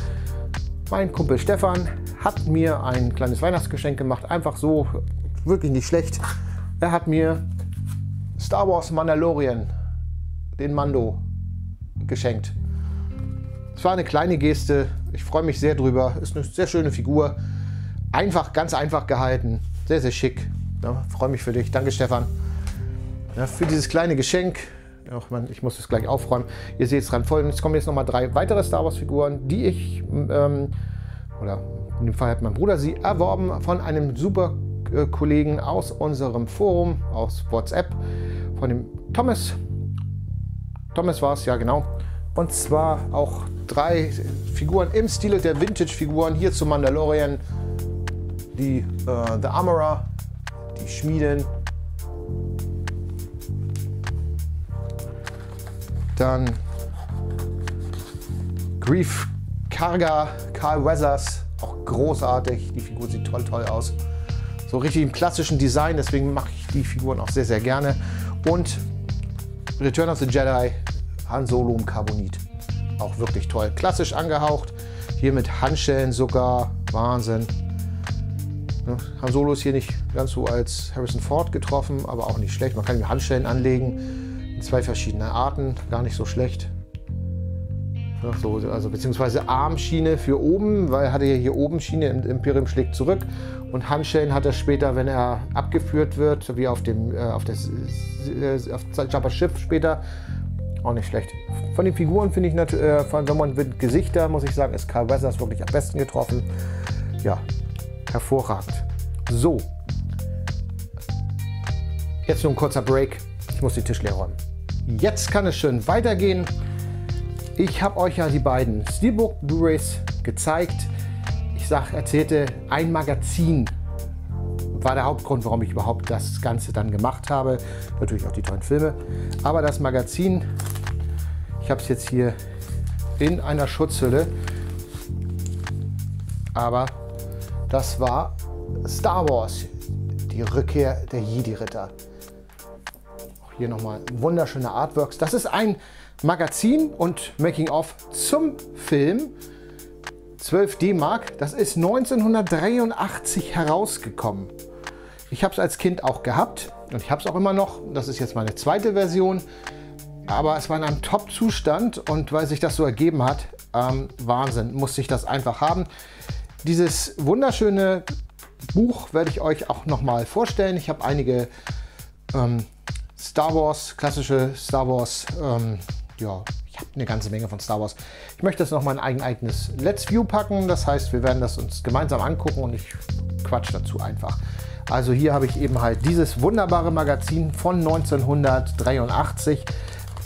Mein Kumpel Stefan hat mir ein kleines Weihnachtsgeschenk gemacht. Einfach so, wirklich nicht schlecht. Er hat mir Star Wars Mandalorian den Mando geschenkt. Es war eine kleine Geste. Ich freue mich sehr drüber. Ist eine sehr schöne Figur. Einfach, ganz einfach gehalten. Sehr, sehr schick. Ja, freue mich für dich. Danke, Stefan. Ja, für dieses kleine Geschenk. Ach man, ich muss es gleich aufräumen. Ihr seht es dran voll. Es kommen jetzt noch mal drei weitere Star Wars Figuren, die ich, ähm, oder in dem Fall hat mein Bruder sie erworben von einem super äh, Kollegen aus unserem Forum, aus WhatsApp, von dem Thomas. Thomas war es, ja genau. Und zwar auch drei Figuren im Stile der Vintage-Figuren hier zu Mandalorian. Die äh, The Armorer, die Schmieden. Dann Grief Karga, Carl Weathers, auch großartig. Die Figur sieht toll, toll aus. So richtig im klassischen Design, deswegen mache ich die Figuren auch sehr, sehr gerne. Und Return of the Jedi, Han Solo im Carbonit. Auch wirklich toll. Klassisch angehaucht. Hier mit Handschellen sogar. Wahnsinn. Ne? Han Solo ist hier nicht ganz so als Harrison Ford getroffen, aber auch nicht schlecht. Man kann ihm Handschellen anlegen. In zwei verschiedene Arten. Gar nicht so schlecht. So, also beziehungsweise Armschiene für oben, weil er hatte ja hier oben Schiene, Imperium schlägt zurück. Und Handschellen hat er später, wenn er abgeführt wird, wie auf dem äh, auf das äh, auf Jabba's Schiff später, auch nicht schlecht. Von den Figuren finde ich, äh, von, wenn man mit Gesichter, muss ich sagen, ist Carl Weathers wirklich am besten getroffen. Ja, hervorragend. So. Jetzt nur ein kurzer Break. Ich muss die Tisch leer räumen. Jetzt kann es schön weitergehen. Ich habe euch ja die beiden Steelbook Blu-rays gezeigt. Ich sag, erzählte, ein Magazin war der Hauptgrund, warum ich überhaupt das Ganze dann gemacht habe. Natürlich auch die tollen Filme. Aber das Magazin ich habe es jetzt hier in einer Schutzhülle. Aber das war Star Wars, die Rückkehr der Jedi-Ritter. Auch hier nochmal wunderschöne Artworks. Das ist ein Magazin und Making-of zum Film. 12 D-Mark. Das ist 1983 herausgekommen. Ich habe es als Kind auch gehabt und ich habe es auch immer noch. Das ist jetzt meine zweite Version. Aber es war in einem Top-Zustand und weil sich das so ergeben hat, ähm, Wahnsinn, musste ich das einfach haben. Dieses wunderschöne Buch werde ich euch auch nochmal vorstellen. Ich habe einige ähm, Star Wars, klassische Star Wars, ähm, ja, ich habe eine ganze Menge von Star Wars. Ich möchte das nochmal in ein eigenes Let's View packen. Das heißt, wir werden das uns gemeinsam angucken und ich quatsch dazu einfach. Also hier habe ich eben halt dieses wunderbare Magazin von 1983.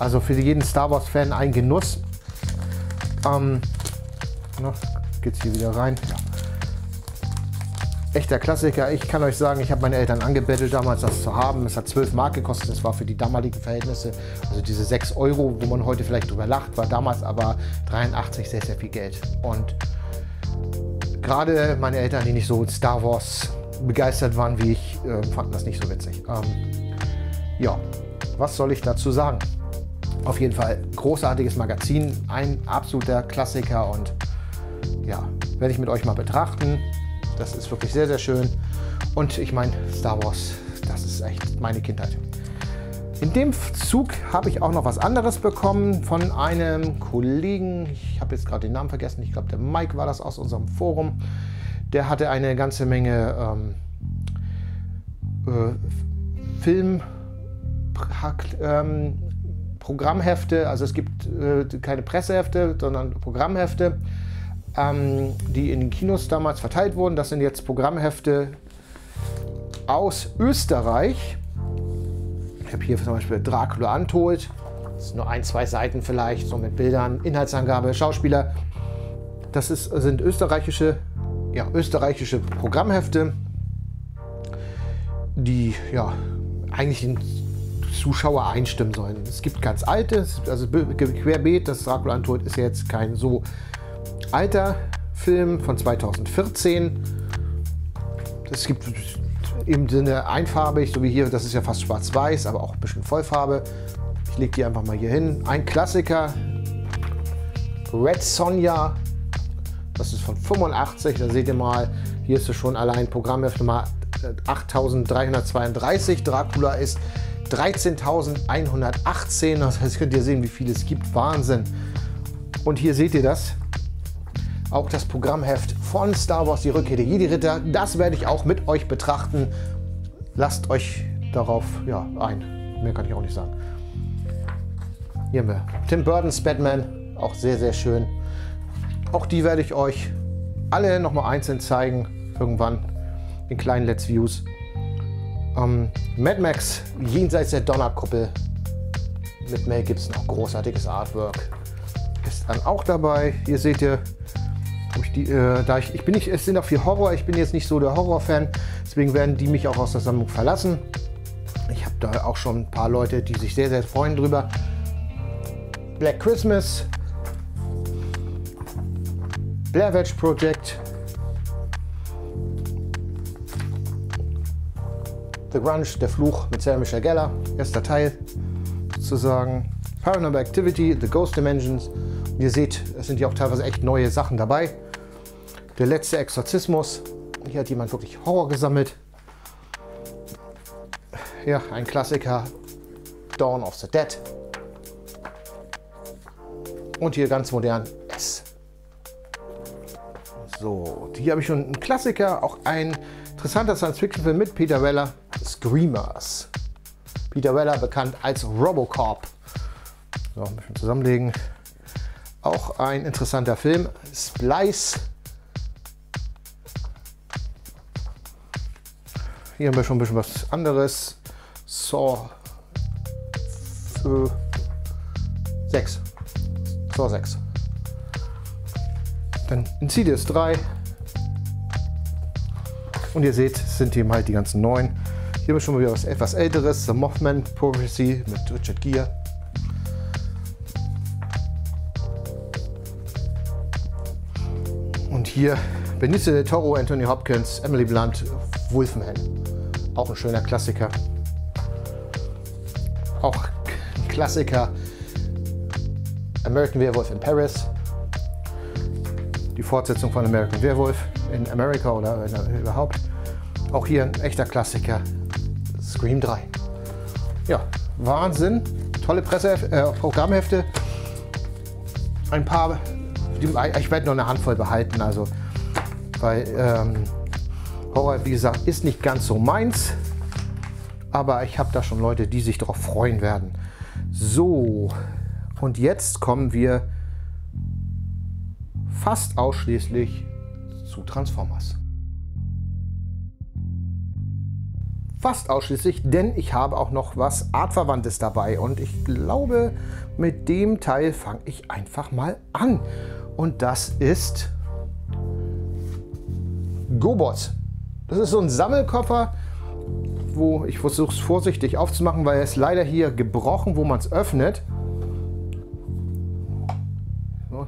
Also für jeden Star Wars-Fan ein Genuss. Ähm, na, geht's hier wieder rein. Ja. Echter Klassiker. Ich kann euch sagen, ich habe meine Eltern angebettelt, damals das zu haben. Es hat 12 Mark gekostet. Das war für die damaligen Verhältnisse, also diese 6 Euro, wo man heute vielleicht drüber lacht, war damals aber 83 sehr, sehr viel Geld. Und gerade meine Eltern, die nicht so Star Wars begeistert waren wie ich, äh, fanden das nicht so witzig. Ähm, ja, was soll ich dazu sagen? Auf jeden Fall großartiges Magazin, ein absoluter Klassiker und ja, werde ich mit euch mal betrachten. Das ist wirklich sehr, sehr schön. Und ich meine, Star Wars, das ist echt meine Kindheit. In dem Zug habe ich auch noch was anderes bekommen von einem Kollegen. Ich habe jetzt gerade den Namen vergessen. Ich glaube, der Mike war das aus unserem Forum. Der hatte eine ganze Menge ähm, äh, Film, ähm, Programmhefte, also es gibt äh, keine Pressehefte, sondern Programmhefte, ähm, die in den Kinos damals verteilt wurden. Das sind jetzt Programmhefte aus Österreich. Ich habe hier zum Beispiel Dracula Untold. Das sind nur ein, zwei Seiten vielleicht, so mit Bildern, Inhaltsangabe, Schauspieler. Das ist, sind österreichische, ja, österreichische Programmhefte, die ja, eigentlich den Zuschauer einstimmen sollen. Es gibt ganz alte, also querbeet, das Dracula Untold ist ja jetzt kein so alter Film von 2014. Es gibt im Sinne einfarbig, so wie hier, das ist ja fast schwarz-weiß, aber auch ein bisschen Vollfarbe. Ich lege die einfach mal hier hin. Ein Klassiker, Red Sonja, das ist von 85, da seht ihr mal, hier ist es schon allein Programmheft Nummer 8332. Dracula ist 13.118. Das heißt, könnt ihr sehen, wie viel es gibt. Wahnsinn. Und hier seht ihr das. Auch das Programmheft von Star Wars, die Rückkehr der Jedi-Ritter. Das werde ich auch mit euch betrachten. Lasst euch darauf ja, ein. Mehr kann ich auch nicht sagen. Hier haben wir Tim Burton's Batman. Auch sehr, sehr schön. Auch die werde ich euch alle nochmal einzeln zeigen. Irgendwann in kleinen Let's Views. Ähm, Mad Max jenseits der Donnerkuppel mit Mel Gibson, auch großartiges Artwork. Ist dann auch dabei. Hier seht ihr, die, äh, da ich, ich bin nicht, es sind auch viel Horror, ich bin jetzt nicht so der Horror-Fan, deswegen werden die mich auch aus der Sammlung verlassen. Ich habe da auch schon ein paar Leute, die sich sehr, sehr freuen drüber. Black Christmas, Blair Witch Project, The Grunge, der Fluch mit Sarah Michelle Geller, erster Teil sozusagen. Paranormal Activity, The Ghost Dimensions. Und ihr seht, es sind ja auch teilweise echt neue Sachen dabei. Der letzte Exorzismus. Hier hat jemand wirklich Horror gesammelt. Ja, ein Klassiker. Dawn of the Dead. Und hier ganz modern S. So, hier habe ich schon einen Klassiker, auch ein interessanter Science-Fiction-Film mit Peter Weller, Screamers. Peter Weller, bekannt als Robocop. So, ein bisschen zusammenlegen. Auch ein interessanter Film. Splice. Hier haben wir schon ein bisschen was anderes. Saw 6. Saw 6. Dann Insidious 3. Und ihr seht, sind eben halt die ganzen neuen. Hier haben wir schon mal wieder was etwas älteres, The Mothman Prophecy mit Richard Gere. Und hier Benicio del Toro, Anthony Hopkins, Emily Blunt, Wolfman. Auch ein schöner Klassiker. Auch ein Klassiker. American Werewolf in Paris. Die Fortsetzung von American Werewolf in America oder überhaupt. Auch hier ein echter Klassiker. Scream 3. Ja, Wahnsinn. Tolle Presse, äh, Programmhefte. Ein paar, ich werde nur eine Handvoll behalten, also weil ähm, Horror, wie gesagt, ist nicht ganz so meins. Aber ich habe da schon Leute, die sich darauf freuen werden. So, und jetzt kommen wir fast ausschließlich zu Transformers. Fast ausschließlich, denn ich habe auch noch was Artverwandtes dabei und ich glaube, mit dem Teil fange ich einfach mal an. Und das ist GoBots. Das ist so ein Sammelkoffer, wo ich versuche es vorsichtig aufzumachen, weil er ist leider hier gebrochen, wo man es öffnet.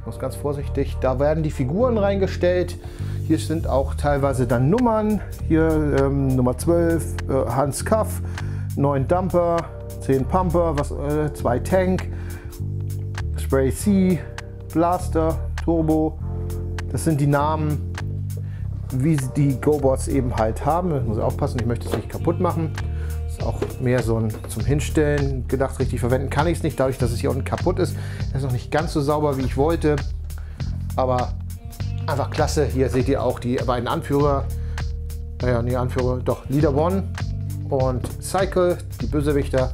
Ich muss ganz vorsichtig. Da werden die Figuren reingestellt. Hier sind auch teilweise dann Nummern. Hier ähm, Nummer 12, äh, Hans Kaff, 9 Dumper, 10 Pumper, was, äh, 2 Tank, Spray C, Blaster, Turbo. Das sind die Namen, wie die GoBots eben halt haben. Ich muss aufpassen, ich möchte es nicht kaputt machen. Das auch mehr so ein zum Hinstellen gedacht. Richtig verwenden kann ich es nicht, dadurch, dass es hier unten kaputt ist. Es ist noch nicht ganz so sauber, wie ich wollte. Aber Einfach klasse. Hier seht ihr auch die beiden Anführer. Naja, nee, Anführer, doch, Leader One und Cycle, die Bösewichter.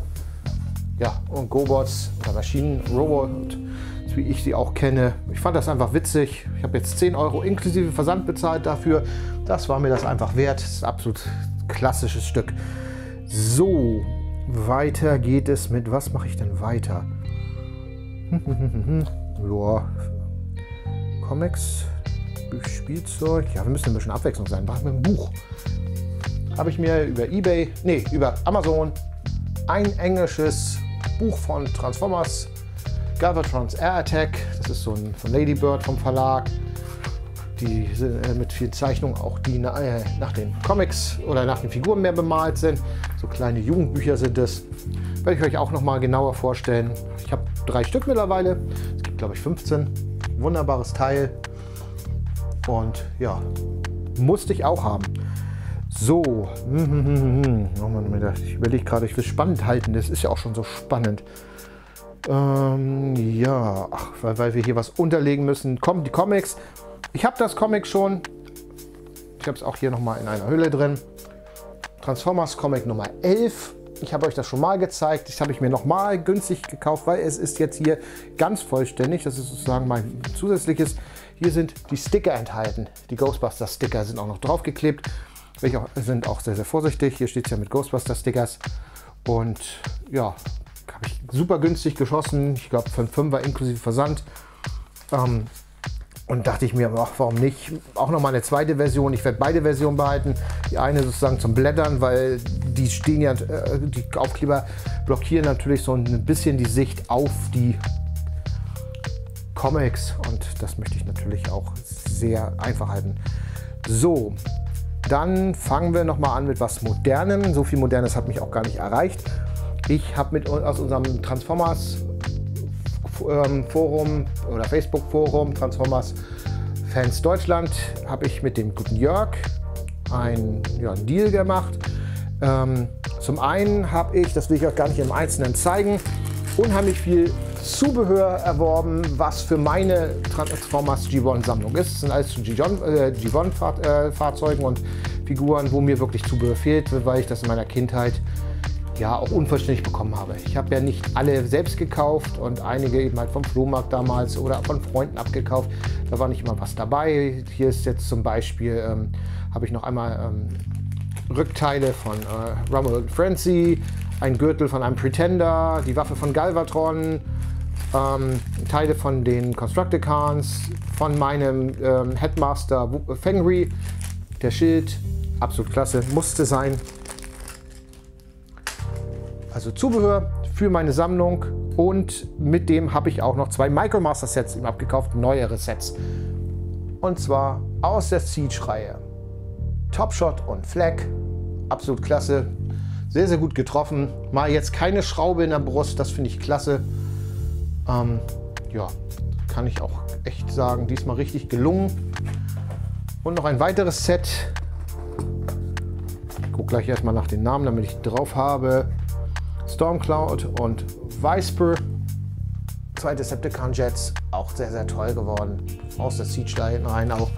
Ja, und Gobots oder Maschinen, Robot, wie ich sie auch kenne. Ich fand das einfach witzig. Ich habe jetzt 10 Euro inklusive Versand bezahlt dafür. Das war mir das einfach wert. Das ist ein absolut klassisches Stück. So, weiter geht es mit, was mache ich denn weiter? ja, Comics, Spielzeug. Ja, wir müssen ein bisschen Abwechslung sein. Machen wir ein Buch. Habe ich mir über Ebay, nee, über Amazon ein englisches Buch von Transformers, Galvatrons Air Attack. Das ist so ein von Ladybird vom Verlag. Die äh, mit vielen Zeichnungen, auch die äh, nach den Comics oder nach den Figuren mehr bemalt sind. So kleine Jugendbücher sind das. Werde ich euch auch noch mal genauer vorstellen. Ich habe drei Stück mittlerweile. Es gibt, glaube ich, 15. Wunderbares Teil. Und ja, musste ich auch haben. So, ich überlege gerade, ich will es spannend halten. Das ist ja auch schon so spannend. Ähm, ja, ach, weil, weil wir hier was unterlegen müssen. Kommen die Comics. Ich habe das Comic schon. Ich habe es auch hier nochmal in einer Hülle drin. Transformers Comic Nummer 11. Ich habe euch das schon mal gezeigt. Das habe ich mir nochmal günstig gekauft, weil es ist jetzt hier ganz vollständig. Das ist sozusagen mein zusätzliches. Hier sind die Sticker enthalten. Die Ghostbuster Sticker sind auch noch draufgeklebt. Welche sind auch sehr, sehr vorsichtig. Hier steht es ja mit Ghostbuster Stickers. Und ja, habe ich super günstig geschossen. Ich glaube, für 5 war inklusive Versand. Ähm, und dachte ich mir, ach, warum nicht? Auch noch mal eine zweite Version. Ich werde beide Versionen behalten. Die eine sozusagen zum Blättern, weil die stehen ja, äh, die Aufkleber blockieren natürlich so ein bisschen die Sicht auf die Comics. Und das möchte ich natürlich auch sehr einfach halten. So, dann fangen wir noch mal an mit was Modernem. So viel Modernes hat mich auch gar nicht erreicht. Ich habe mit aus unserem Transformers Forum oder Facebook Forum Transformers Fans Deutschland habe ich mit dem guten Jörg ein ja, Deal gemacht. Ähm, zum einen habe ich, das will ich euch gar nicht im Einzelnen zeigen, unheimlich viel Zubehör erworben, was für meine Transformers G1-Sammlung ist. Das sind alles G1-Fahrzeugen äh, und Figuren, wo mir wirklich Zubehör fehlt, weil ich das in meiner Kindheit ja auch unvollständig bekommen habe. Ich habe ja nicht alle selbst gekauft und einige eben halt vom Flohmarkt damals oder von Freunden abgekauft. Da war nicht immer was dabei. Hier ist jetzt zum Beispiel, ähm, habe ich noch einmal ähm, Rückteile von äh, Rumble Frenzy, ein Gürtel von einem Pretender, die Waffe von Galvatron, ähm, Teile von den Constructicons, von meinem ähm, Headmaster Fengri, der Schild, absolut klasse, musste sein. Also Zubehör für meine Sammlung und mit dem habe ich auch noch zwei Micromaster Sets ihm abgekauft, neuere Sets. Und zwar aus der Siege-Reihe. Topshot und Flag, absolut klasse, sehr, sehr gut getroffen. Mal jetzt keine Schraube in der Brust, das finde ich klasse. Ähm, ja, kann ich auch echt sagen, diesmal richtig gelungen. Und noch ein weiteres Set. Ich gucke gleich erstmal nach den Namen, damit ich drauf habe. Stormcloud und Viper. Zwei Decepticon Jets, auch sehr, sehr toll geworden. Aus der Siege da hinten rein auch.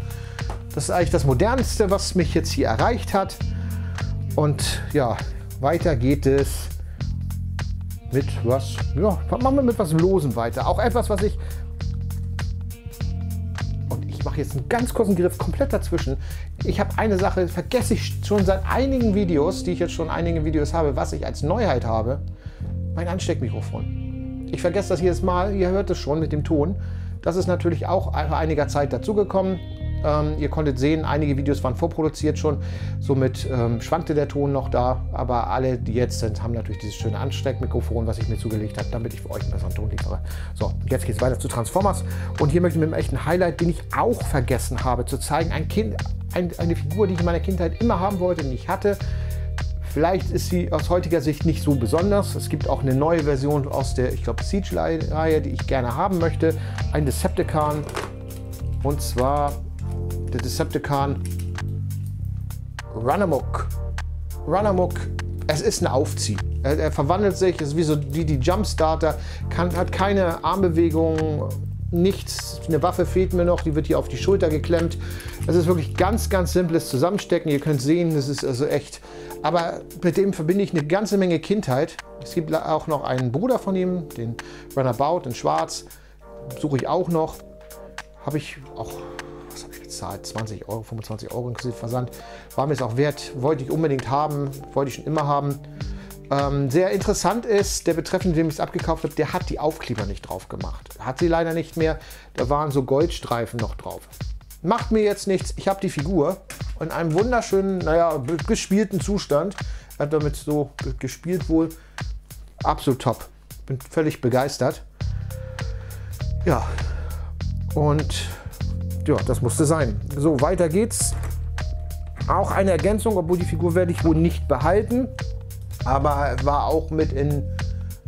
Das ist eigentlich das modernste, was mich jetzt hier erreicht hat. Und ja, weiter geht es mit was, ja, machen wir mit was Losen weiter. Auch etwas, was ich mache jetzt einen ganz kurzen Griff komplett dazwischen. Ich habe eine Sache, vergesse ich schon seit einigen Videos, die ich jetzt schon einige Videos habe, was ich als Neuheit habe. Mein Ansteckmikrofon. Ich vergesse das jedes Mal, ihr hört es schon mit dem Ton. Das ist natürlich auch vor einiger Zeit dazugekommen. Ähm, ihr konntet sehen, einige Videos waren vorproduziert schon, somit ähm, schwankte der Ton noch da. Aber alle, die jetzt sind, haben natürlich dieses schöne Ansteckmikrofon, was ich mir zugelegt habe, damit ich für euch einen besseren Ton liefere. So, jetzt geht es weiter zu Transformers. Und hier möchte ich mit einem echten Highlight, den ich auch vergessen habe, zu zeigen, ein Kind, ein, eine Figur, die ich in meiner Kindheit immer haben wollte, nicht hatte. Vielleicht ist sie aus heutiger Sicht nicht so besonders. Es gibt auch eine neue Version aus der, ich glaube, Siege-Reihe, die ich gerne haben möchte. Ein Decepticon. Und zwar der Decepticon Runamok. Runamok, es ist ein Aufzieh. Er, er, verwandelt sich, ist wie so die, die Jumpstarter, kann, hat keine Armbewegung, nichts. Eine Waffe fehlt mir noch, die wird hier auf die Schulter geklemmt. Das ist wirklich ganz, ganz simples Zusammenstecken. Ihr könnt sehen, das ist also echt. Aber mit dem verbinde ich eine ganze Menge Kindheit. Es gibt auch noch einen Bruder von ihm, den Runabout in Schwarz. Suche ich auch noch. Habe ich auch, gezahlt? 20 Euro, 25 Euro inklusive Versand. War mir es auch wert. Wollte ich unbedingt haben. Wollte ich schon immer haben. Ähm, sehr interessant ist, der Betreffende, dem ich es abgekauft habe, der hat die Aufkleber nicht drauf gemacht. Hat sie leider nicht mehr. Da waren so Goldstreifen noch drauf. Macht mir jetzt nichts. Ich habe die Figur in einem wunderschönen, naja, gespielten Zustand. Hat damit so gespielt wohl. Absolut top. Bin völlig begeistert. Ja. Und ja, das musste sein. So, weiter geht's. Auch eine Ergänzung, obwohl die Figur werde ich wohl nicht behalten aber war auch mit in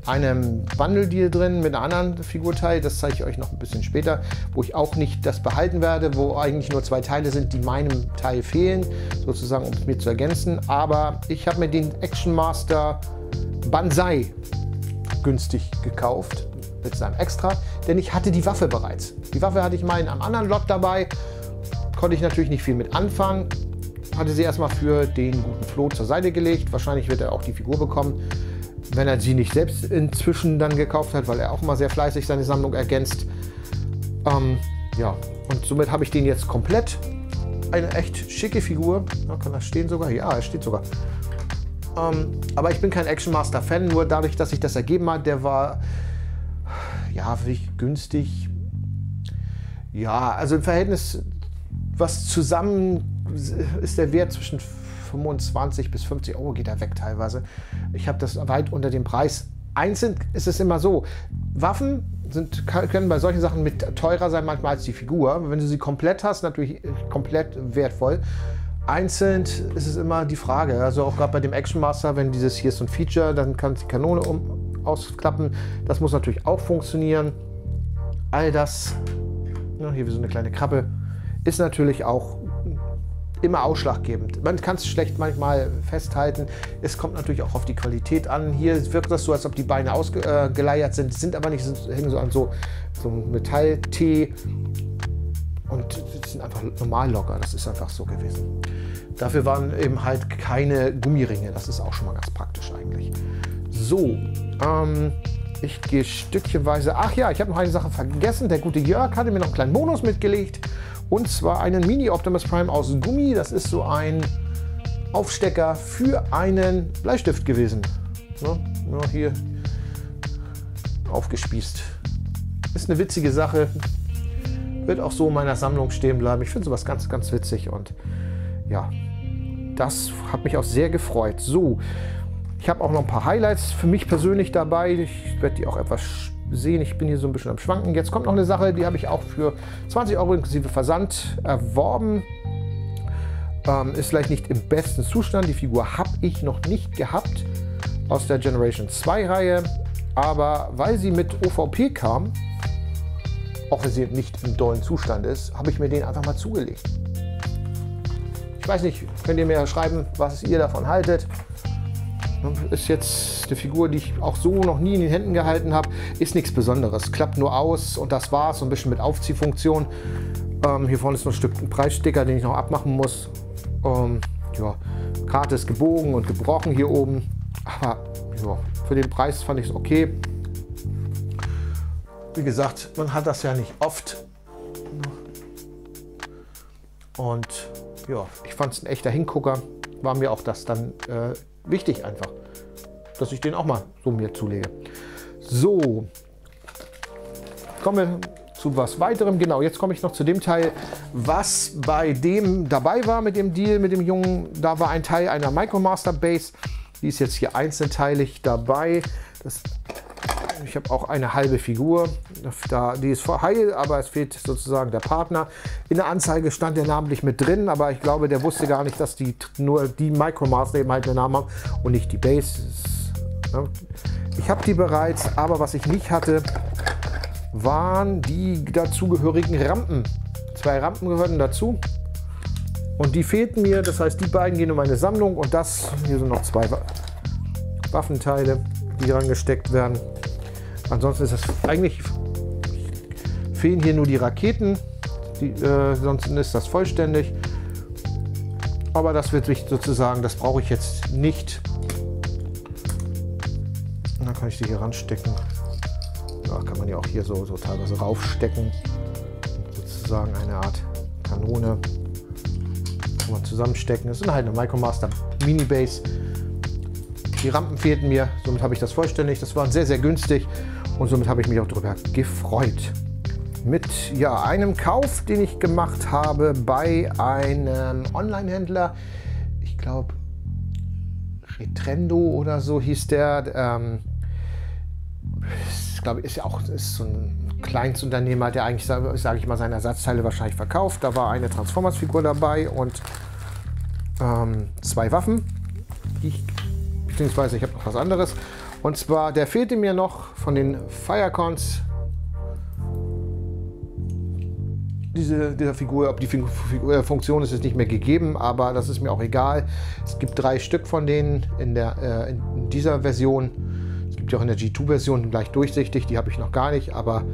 einem Bundle-Deal drin mit einer anderen Figurteil. Das zeige ich euch noch ein bisschen später, wo ich auch nicht das behalten werde, wo eigentlich nur zwei Teile sind, die meinem Teil fehlen, sozusagen, um es mir zu ergänzen. Aber ich habe mir den Action Master Banzai günstig gekauft mit seinem Extra, denn ich hatte die Waffe bereits. Die Waffe hatte ich mal in einem anderen Lot dabei, konnte ich natürlich nicht viel mit anfangen hatte sie erstmal für den guten Flo zur Seite gelegt. Wahrscheinlich wird er auch die Figur bekommen, wenn er sie nicht selbst inzwischen dann gekauft hat, weil er auch immer sehr fleißig seine Sammlung ergänzt. Ähm, ja, und somit habe ich den jetzt komplett. Eine echt schicke Figur. Ja, kann das stehen sogar? Ja, er steht sogar. Ähm, aber ich bin kein Action Master Fan, nur dadurch, dass sich das ergeben hat, der war ja wirklich günstig. Ja, also im Verhältnis, was zusammen ist der Wert zwischen 25 bis 50 Euro geht er weg teilweise. Ich habe das weit unter dem Preis. Einzeln ist es immer so, Waffen sind, können bei solchen Sachen mit teurer sein manchmal als die Figur. Wenn du sie komplett hast, natürlich komplett wertvoll. Einzeln ist es immer die Frage. Also auch gerade bei dem Action Master, wenn dieses hier ist so ein Feature, dann kann die Kanone um, ausklappen. Das muss natürlich auch funktionieren. All das, ja, hier wie so eine kleine Krabbe, ist natürlich auch immer ausschlaggebend. Man kann es schlecht manchmal festhalten. Es kommt natürlich auch auf die Qualität an. Hier wirkt das so, als ob die Beine ausgeleiert äh, sind, sind aber nicht, hängen so an so, so einem Metall-T und sind einfach normal locker. Das ist einfach so gewesen. Dafür waren eben halt keine Gummiringe. Das ist auch schon mal ganz praktisch eigentlich. So, ähm, ich gehe stückchenweise. Ach ja, ich habe noch eine Sache vergessen. Der gute Jörg hatte mir noch einen kleinen Bonus mitgelegt. Und zwar einen Mini Optimus Prime aus Gummi. Das ist so ein Aufstecker für einen Bleistift gewesen. Ja, hier aufgespießt. Ist eine witzige Sache. Wird auch so in meiner Sammlung stehen bleiben. Ich finde sowas ganz, ganz witzig und ja, das hat mich auch sehr gefreut. So, ich habe auch noch ein paar Highlights für mich persönlich dabei. Ich werde die auch etwas sehen, ich bin hier so ein bisschen am Schwanken. Jetzt kommt noch eine Sache, die habe ich auch für 20 Euro inklusive Versand erworben. Ähm, ist vielleicht nicht im besten Zustand. Die Figur habe ich noch nicht gehabt aus der Generation 2 Reihe. Aber weil sie mit OVP kam, auch wenn sie nicht im dollen Zustand ist, habe ich mir den einfach mal zugelegt. Ich weiß nicht, könnt ihr mir schreiben, was ihr davon haltet. Ist jetzt eine Figur, die ich auch so noch nie in den Händen gehalten habe. Ist nichts Besonderes. Klappt nur aus und das war's. So ein bisschen mit Aufziehfunktion. Ähm, hier vorne ist noch ein Stück Preissticker, den ich noch abmachen muss. Ähm, ja, Karte ist gebogen und gebrochen hier oben. Aber ja, für den Preis fand ich es okay. Wie gesagt, man hat das ja nicht oft. Und ja, ich fand es ein echter Hingucker. War mir auch das dann äh, wichtig einfach, dass ich den auch mal so mir zulege. So, kommen wir zu was weiterem. Genau, jetzt komme ich noch zu dem Teil, was bei dem dabei war mit dem Deal mit dem Jungen. Da war ein Teil einer Micromaster Base. Die ist jetzt hier einzelteilig dabei. Das ich habe auch eine halbe Figur. Da, die ist heil, aber es fehlt sozusagen der Partner. In der Anzeige stand der namentlich mit drin, aber ich glaube, der wusste gar nicht, dass die nur die Micromaster eben halt den Namen haben und nicht die Base. Ich habe die bereits, aber was ich nicht hatte, waren die dazugehörigen Rampen. Zwei Rampen gehörten dazu. Und die fehlten mir, das heißt, die beiden gehen in meine Sammlung und das, hier sind noch zwei Waffenteile, die dran gesteckt werden. Ansonsten ist das eigentlich fehlen hier nur die Raketen, die, äh, sonst ist das vollständig. Aber das wird sich sozusagen, das brauche ich jetzt nicht. Und dann kann ich die hier ranstecken. Ja, kann man ja auch hier so, so teilweise raufstecken. Sozusagen eine Art Kanone. Kann man zusammenstecken. Das ist halt eine Micromaster Mini Base. Die Rampen fehlten mir, somit habe ich das vollständig. Das war sehr, sehr günstig und somit habe ich mich auch darüber gefreut. Mit ja, einem Kauf, den ich gemacht habe bei einem Online-Händler, ich glaube Retrendo oder so hieß der. Ähm, ich glaube, ist ja auch ist so ein Kleinstunternehmer, der eigentlich, sage ich mal, seine Ersatzteile wahrscheinlich verkauft. Da war eine Transformers-Figur dabei und ähm, zwei Waffen, die ich beziehungsweise ich habe noch was anderes. Und zwar, der fehlte mir noch von den Firecons. Diese, dieser Figur, ob die äh, Funktion ist jetzt nicht mehr gegeben, aber das ist mir auch egal. Es gibt drei Stück von denen in, der, äh, in dieser Version. Es gibt ja auch in der G2-Version gleich durchsichtig, die habe ich noch gar nicht, aber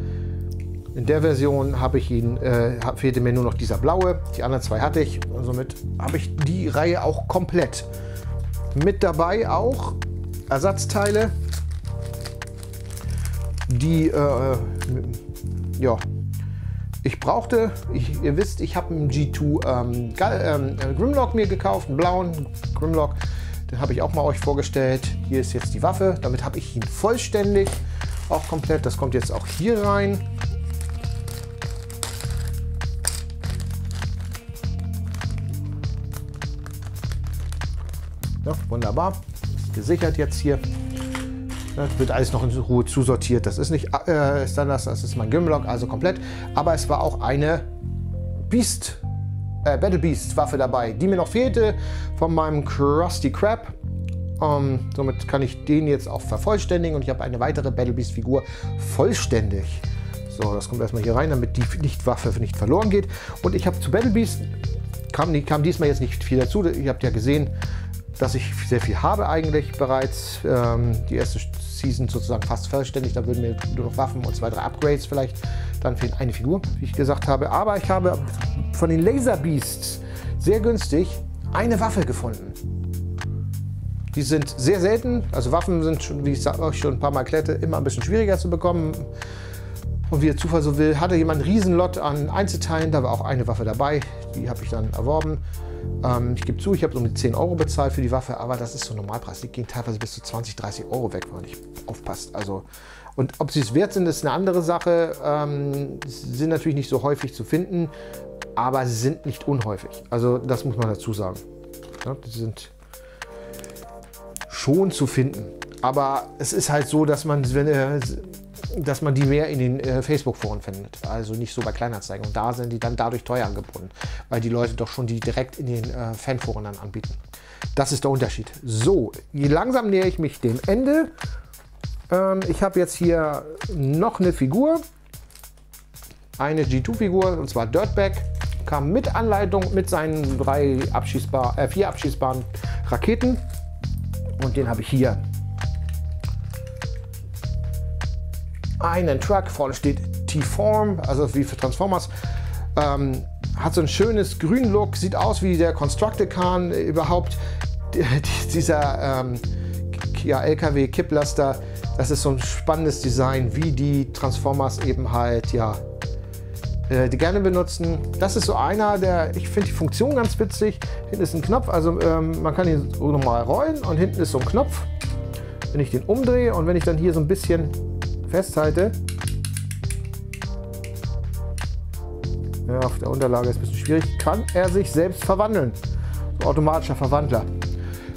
in der Version habe ich ihn, äh, fehlte mir nur noch dieser blaue. Die anderen zwei hatte ich und somit habe ich die Reihe auch komplett. Mit dabei auch Ersatzteile, die, äh, ja, ich brauchte, ich, ihr wisst, ich habe einen G2 ähm, ähm, Grimlock mir gekauft, einen blauen Grimlock. Den habe ich auch mal euch vorgestellt. Hier ist jetzt die Waffe. Damit habe ich ihn vollständig, auch komplett. Das kommt jetzt auch hier rein. Ja, wunderbar. Gesichert jetzt hier. Das wird alles noch in Ruhe zusortiert. Das ist nicht äh, Standard, das ist mein Grimlock, also komplett. Aber es war auch eine Beast, äh, Battle Beast Waffe dabei, die mir noch fehlte von meinem Krusty Crab. Ähm, somit kann ich den jetzt auch vervollständigen und ich habe eine weitere Battle Beast Figur vollständig. So, das kommt erstmal hier rein, damit die Lichtwaffe nicht verloren geht. Und ich habe zu Battle Beast, kam, kam diesmal jetzt nicht viel dazu. Ihr habt ja gesehen, dass ich sehr viel habe eigentlich bereits. Ähm, die erste Season sozusagen fast vollständig. Da würden mir nur noch Waffen und zwei, drei Upgrades vielleicht. Dann fehlt eine Figur, wie ich gesagt habe. Aber ich habe von den Laser Beasts sehr günstig eine Waffe gefunden. Die sind sehr selten. Also Waffen sind schon, wie ich euch schon ein paar Mal klette, immer ein bisschen schwieriger zu bekommen. Und wie der Zufall so will, hatte jemand einen Riesenlot an Einzelteilen. Da war auch eine Waffe dabei. Die habe ich dann erworben. Ähm, ich gebe zu, ich habe so um die 10 Euro bezahlt für die Waffe, aber das ist so ein Normalpreis. Die gehen teilweise bis zu 20, 30 Euro weg, wenn man nicht aufpasst. Also, und ob sie es wert sind, ist eine andere Sache. Ähm, sind natürlich nicht so häufig zu finden, aber sie sind nicht unhäufig. Also das muss man dazu sagen. Ja, die sind schon zu finden. Aber es ist halt so, dass man, wenn, äh, dass man die mehr in den äh, Facebook-Foren findet. Also nicht so bei Kleinanzeigen. Und da sind die dann dadurch teuer angebunden, weil die Leute doch schon die direkt in den äh, Fanforen dann anbieten. Das ist der Unterschied. So, langsam nähere ich mich dem Ende. Ähm, ich habe jetzt hier noch eine Figur. Eine G2-Figur, und zwar Dirtbag. Kam mit Anleitung mit seinen drei abschießbar, äh, vier abschießbaren Raketen. Und den habe ich hier einen Truck, vorne steht T-Form, also wie für Transformers. Ähm, hat so ein schönes grün Look, sieht aus wie der Constructicon überhaupt. Dieser ähm, ja, LKW Kipplaster, das ist so ein spannendes Design, wie die Transformers eben halt, ja, äh, die gerne benutzen. Das ist so einer, der, ich finde die Funktion ganz witzig. Hinten ist ein Knopf, also ähm, man kann ihn so normal rollen und hinten ist so ein Knopf. Wenn ich den umdrehe und wenn ich dann hier so ein bisschen festhalte. Ja, auf der Unterlage ist ein bisschen schwierig. Kann er sich selbst verwandeln. So automatischer Verwandler.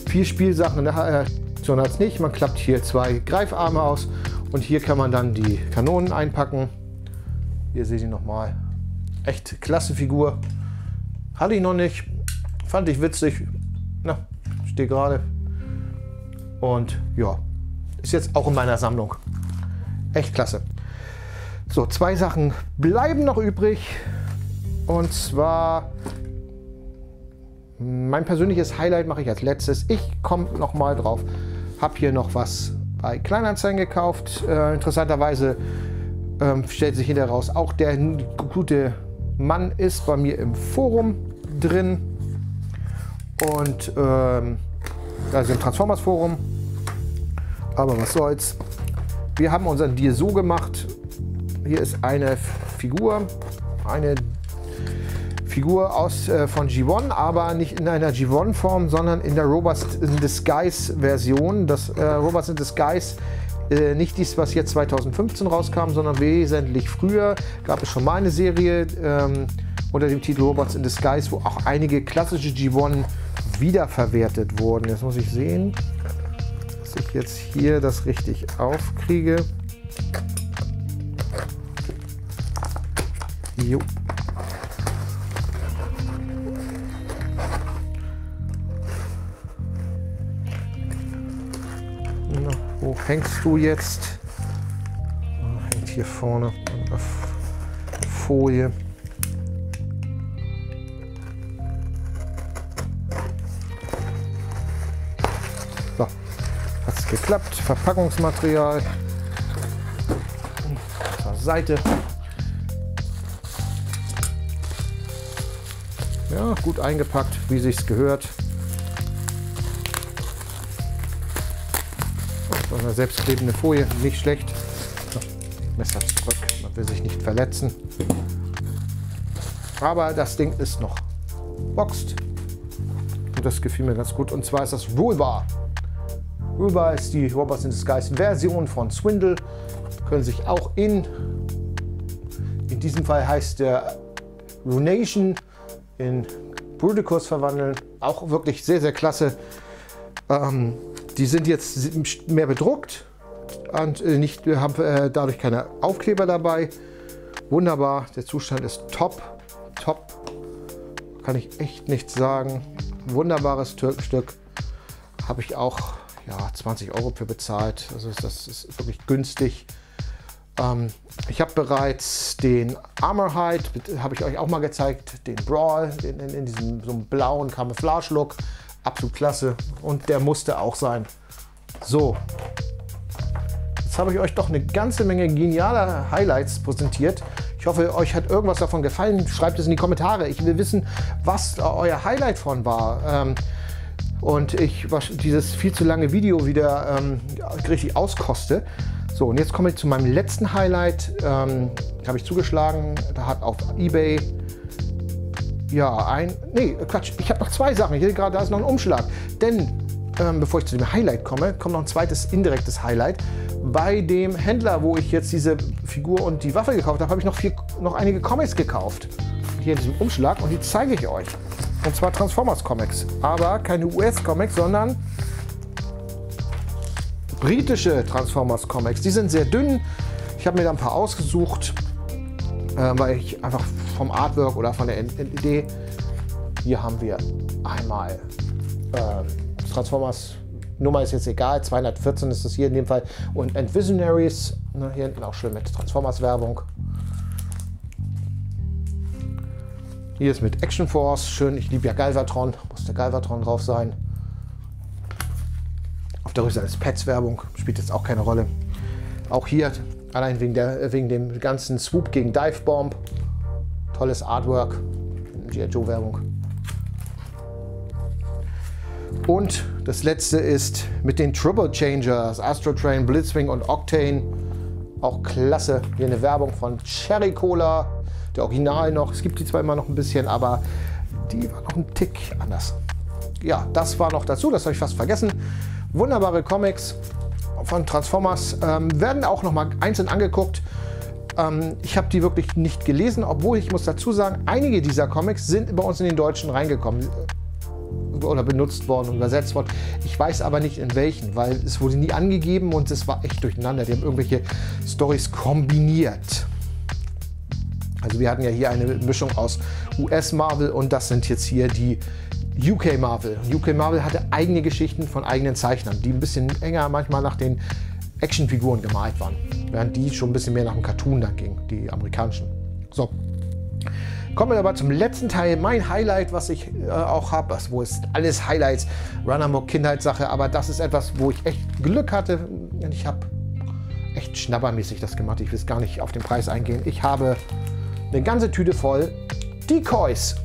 Vier Spielsachen in der Aktion hat es nicht. Man klappt hier zwei Greifarme aus und hier kann man dann die Kanonen einpacken. Hier seht ihr nochmal. Echt klasse Figur. Hatte ich noch nicht. Fand ich witzig. Na, stehe gerade. Und ja, ist jetzt auch in meiner Sammlung. Echt klasse. So, zwei Sachen bleiben noch übrig. Und zwar mein persönliches Highlight mache ich als letztes. Ich komme noch mal drauf. Habe hier noch was bei Kleinanzeigen gekauft. Äh, interessanterweise ähm, stellt sich hinterher raus, auch der gute Mann ist bei mir im Forum drin. Und ähm, also im Transformers Forum. Aber was soll's. Wir haben unseren Deal so gemacht. Hier ist eine Figur, eine Figur aus, äh, von G1, aber nicht in einer G1-Form, sondern in der Robots in Disguise-Version. Das äh, Robots in Disguise äh, nicht dies, was jetzt 2015 rauskam, sondern wesentlich früher gab es schon mal eine Serie ähm, unter dem Titel Robots in Disguise, wo auch einige klassische G1 wiederverwertet wurden. Jetzt muss ich sehen, dass ich jetzt hier das richtig aufkriege. Jo. Na, wo hängst du jetzt? Oh, hängt hier vorne an Folie. Geklappt. Verpackungsmaterial zur Seite. Ja, gut eingepackt, wie sich's gehört. So eine selbstklebende Folie, nicht schlecht. So, Messer zurück, man will sich nicht verletzen. Aber das Ding ist noch boxt. Und das gefiel mir ganz gut. Und zwar ist das Rulbar. Rulbar ist die Robots in Disguise Version von Swindle. Können sich auch in, in diesem Fall heißt der Runation in Bruticus verwandeln. Auch wirklich sehr, sehr klasse. Ähm, die sind jetzt mehr bedruckt und äh, nicht, haben äh, dadurch keine Aufkleber dabei. Wunderbar, der Zustand ist top, top. Kann ich echt nichts sagen. Wunderbares Türkenstück. Habe ich auch ja, 20 Euro für bezahlt. Also das ist wirklich günstig. Ähm, ich habe bereits den Armor Hide, habe ich euch auch mal gezeigt, den Brawl in, in, in diesem so blauen Camouflage-Look. Absolut klasse. Und der musste auch sein. So. Jetzt habe ich euch doch eine ganze Menge genialer Highlights präsentiert. Ich hoffe, euch hat irgendwas davon gefallen. Schreibt es in die Kommentare. Ich will wissen, was euer Highlight von war. Ähm, und ich dieses viel zu lange Video wieder ähm, richtig auskoste. So, und jetzt komme ich zu meinem letzten Highlight. Ähm, habe ich zugeschlagen. Da hat auf Ebay ja ein. Nee, Quatsch. Ich habe noch zwei Sachen. Hier gerade, da ist noch ein Umschlag. Denn ähm, bevor ich zu dem Highlight komme, kommt noch ein zweites indirektes Highlight. Bei dem Händler, wo ich jetzt diese Figur und die Waffe gekauft habe, habe ich noch, vier, noch einige Comics gekauft. Hier in diesem Umschlag und die zeige ich euch. Und zwar Transformers Comics. Aber keine US-Comics, sondern britische Transformers Comics. Die sind sehr dünn. Ich habe mir da ein paar ausgesucht, äh, weil ich einfach vom Artwork oder von der Idee. Hier haben wir einmal äh, Transformers. Nummer ist jetzt egal, 214 ist das hier in dem Fall. Und End Visionaries, ne, hier hinten auch schön mit Transformers-Werbung. Hier ist mit Action Force, schön, ich liebe ja Galvatron, muss der Galvatron drauf sein. Auf der Rückseite ist Pets-Werbung, spielt jetzt auch keine Rolle. Auch hier, allein wegen, der, wegen dem ganzen Swoop gegen Dive Bomb. Tolles Artwork, G.I. Joe-Werbung. Und das letzte ist mit den Triple Changers, Astro Train, Blitzwing und Octane. Auch klasse. Hier eine Werbung von Cherry Cola, der Original noch. Es gibt die zwar immer noch ein bisschen, aber die war noch ein Tick anders. Ja, das war noch dazu, das habe ich fast vergessen. Wunderbare Comics von Transformers ähm, werden auch noch mal einzeln angeguckt. Ähm, ich habe die wirklich nicht gelesen, obwohl ich muss dazu sagen, einige dieser Comics sind bei uns in den Deutschen reingekommen äh, oder benutzt worden und übersetzt worden. Ich weiß aber nicht in welchen, weil es wurde nie angegeben und es war echt durcheinander. Die haben irgendwelche Stories kombiniert. Also wir hatten ja hier eine Mischung aus US Marvel und das sind jetzt hier die UK Marvel. UK Marvel hatte eigene Geschichten von eigenen Zeichnern, die ein bisschen enger manchmal nach den Actionfiguren gemalt waren, während die schon ein bisschen mehr nach dem Cartoon dann ging, die amerikanischen. So. Kommen wir aber zum letzten Teil, mein Highlight, was ich äh, auch habe, wo ist alles Highlights, Runnermock Kindheitssache, aber das ist etwas, wo ich echt Glück hatte. Ich habe echt schnappermäßig das gemacht. Ich will es gar nicht auf den Preis eingehen. Ich habe eine ganze Tüte voll Decoys.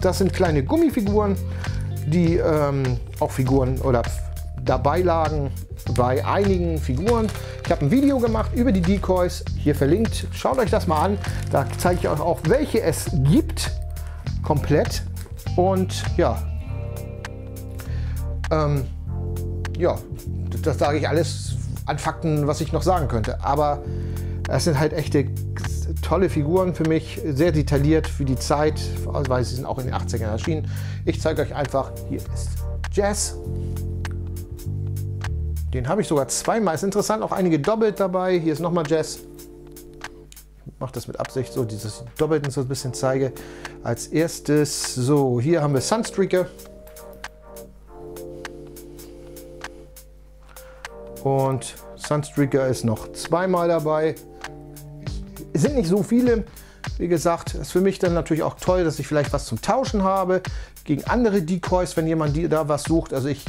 Das sind kleine Gummifiguren, die ähm, auch Figuren oder dabei lagen bei einigen Figuren. Ich habe ein Video gemacht über die Decoys, hier verlinkt. Schaut euch das mal an. Da zeige ich euch auch, welche es gibt, komplett. Und ja, ähm, ja, das sage ich alles an Fakten, was ich noch sagen könnte. Aber es sind halt echte tolle Figuren für mich, sehr detailliert für die Zeit, weil sie sind auch in den 80ern erschienen. Ich zeige euch einfach, hier ist Jazz. Den habe ich sogar zweimal. Ist interessant, auch einige doppelt dabei. Hier ist nochmal Jazz. Ich mache das mit Absicht so, dieses Doppelten so ein bisschen zeige. Als erstes, so, hier haben wir Sunstreaker. Und Sunstreaker ist noch zweimal dabei. Es sind nicht so viele. Wie gesagt, ist für mich dann natürlich auch toll, dass ich vielleicht was zum Tauschen habe gegen andere Decoys, wenn jemand da was sucht. Also ich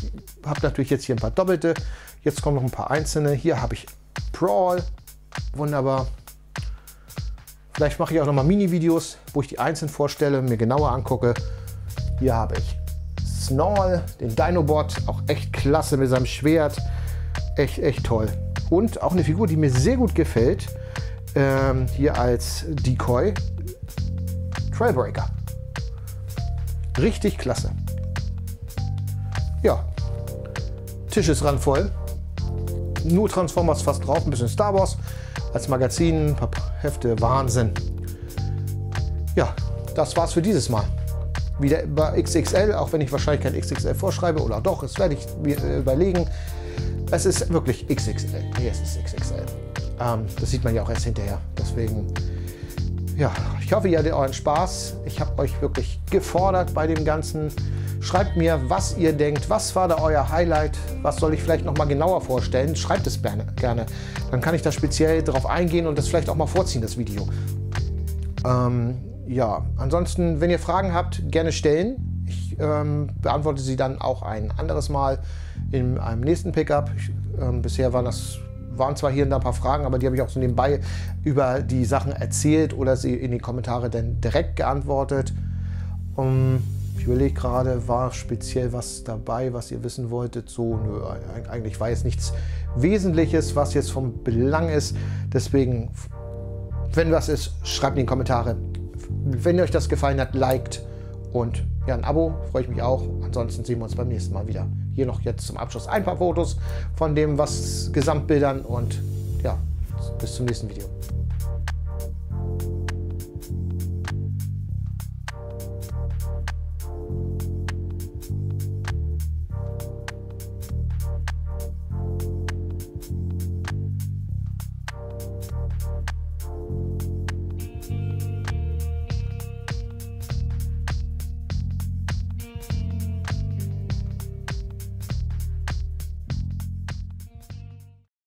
habe natürlich jetzt hier ein paar doppelte. Jetzt kommen noch ein paar einzelne. Hier habe ich Brawl. Wunderbar. Vielleicht mache ich auch noch mal Mini-Videos, wo ich die einzeln vorstelle, mir genauer angucke. Hier habe ich Snall, den Dinobot, auch echt klasse mit seinem Schwert. Echt, echt toll. Und auch eine Figur, die mir sehr gut gefällt, ähm, hier als Decoy, Trailbreaker. Richtig klasse. Ja, Tisch ist randvoll. Nur Transformers fast drauf, ein bisschen Star Wars als Magazin, ein paar Hefte, Wahnsinn. Ja, das war's für dieses Mal. Wieder über XXL, auch wenn ich wahrscheinlich kein XXL vorschreibe, oder doch, das werde ich mir äh, überlegen. Es ist wirklich XXL. Es ist XXL. Ähm, das sieht man ja auch erst hinterher. Deswegen, ja, ich hoffe, ihr hattet euren Spaß. Ich habe euch wirklich gefordert bei dem Ganzen. Schreibt mir, was ihr denkt. Was war da euer Highlight? Was soll ich vielleicht noch mal genauer vorstellen? Schreibt es gerne. Dann kann ich da speziell darauf eingehen und das vielleicht auch mal vorziehen, das Video. Ähm, ja, ansonsten, wenn ihr Fragen habt, gerne stellen. Ich ähm, beantworte sie dann auch ein anderes Mal in einem nächsten Pickup. Ich, ähm, bisher waren das waren zwar hier und da ein paar Fragen, aber die habe ich auch so nebenbei über die Sachen erzählt oder sie in die Kommentare dann direkt geantwortet. Um, ich überlege gerade, war speziell was dabei, was ihr wissen wolltet? So, nö, eigentlich war jetzt nichts Wesentliches, was jetzt vom Belang ist. Deswegen, wenn was ist, schreibt in die Kommentare. Wenn euch das gefallen hat, liked und ja, ein Abo freue ich mich auch. Ansonsten sehen wir uns beim nächsten Mal wieder. Hier noch jetzt zum Abschluss ein paar Fotos von dem, was Gesamtbildern und ja, bis zum nächsten Video.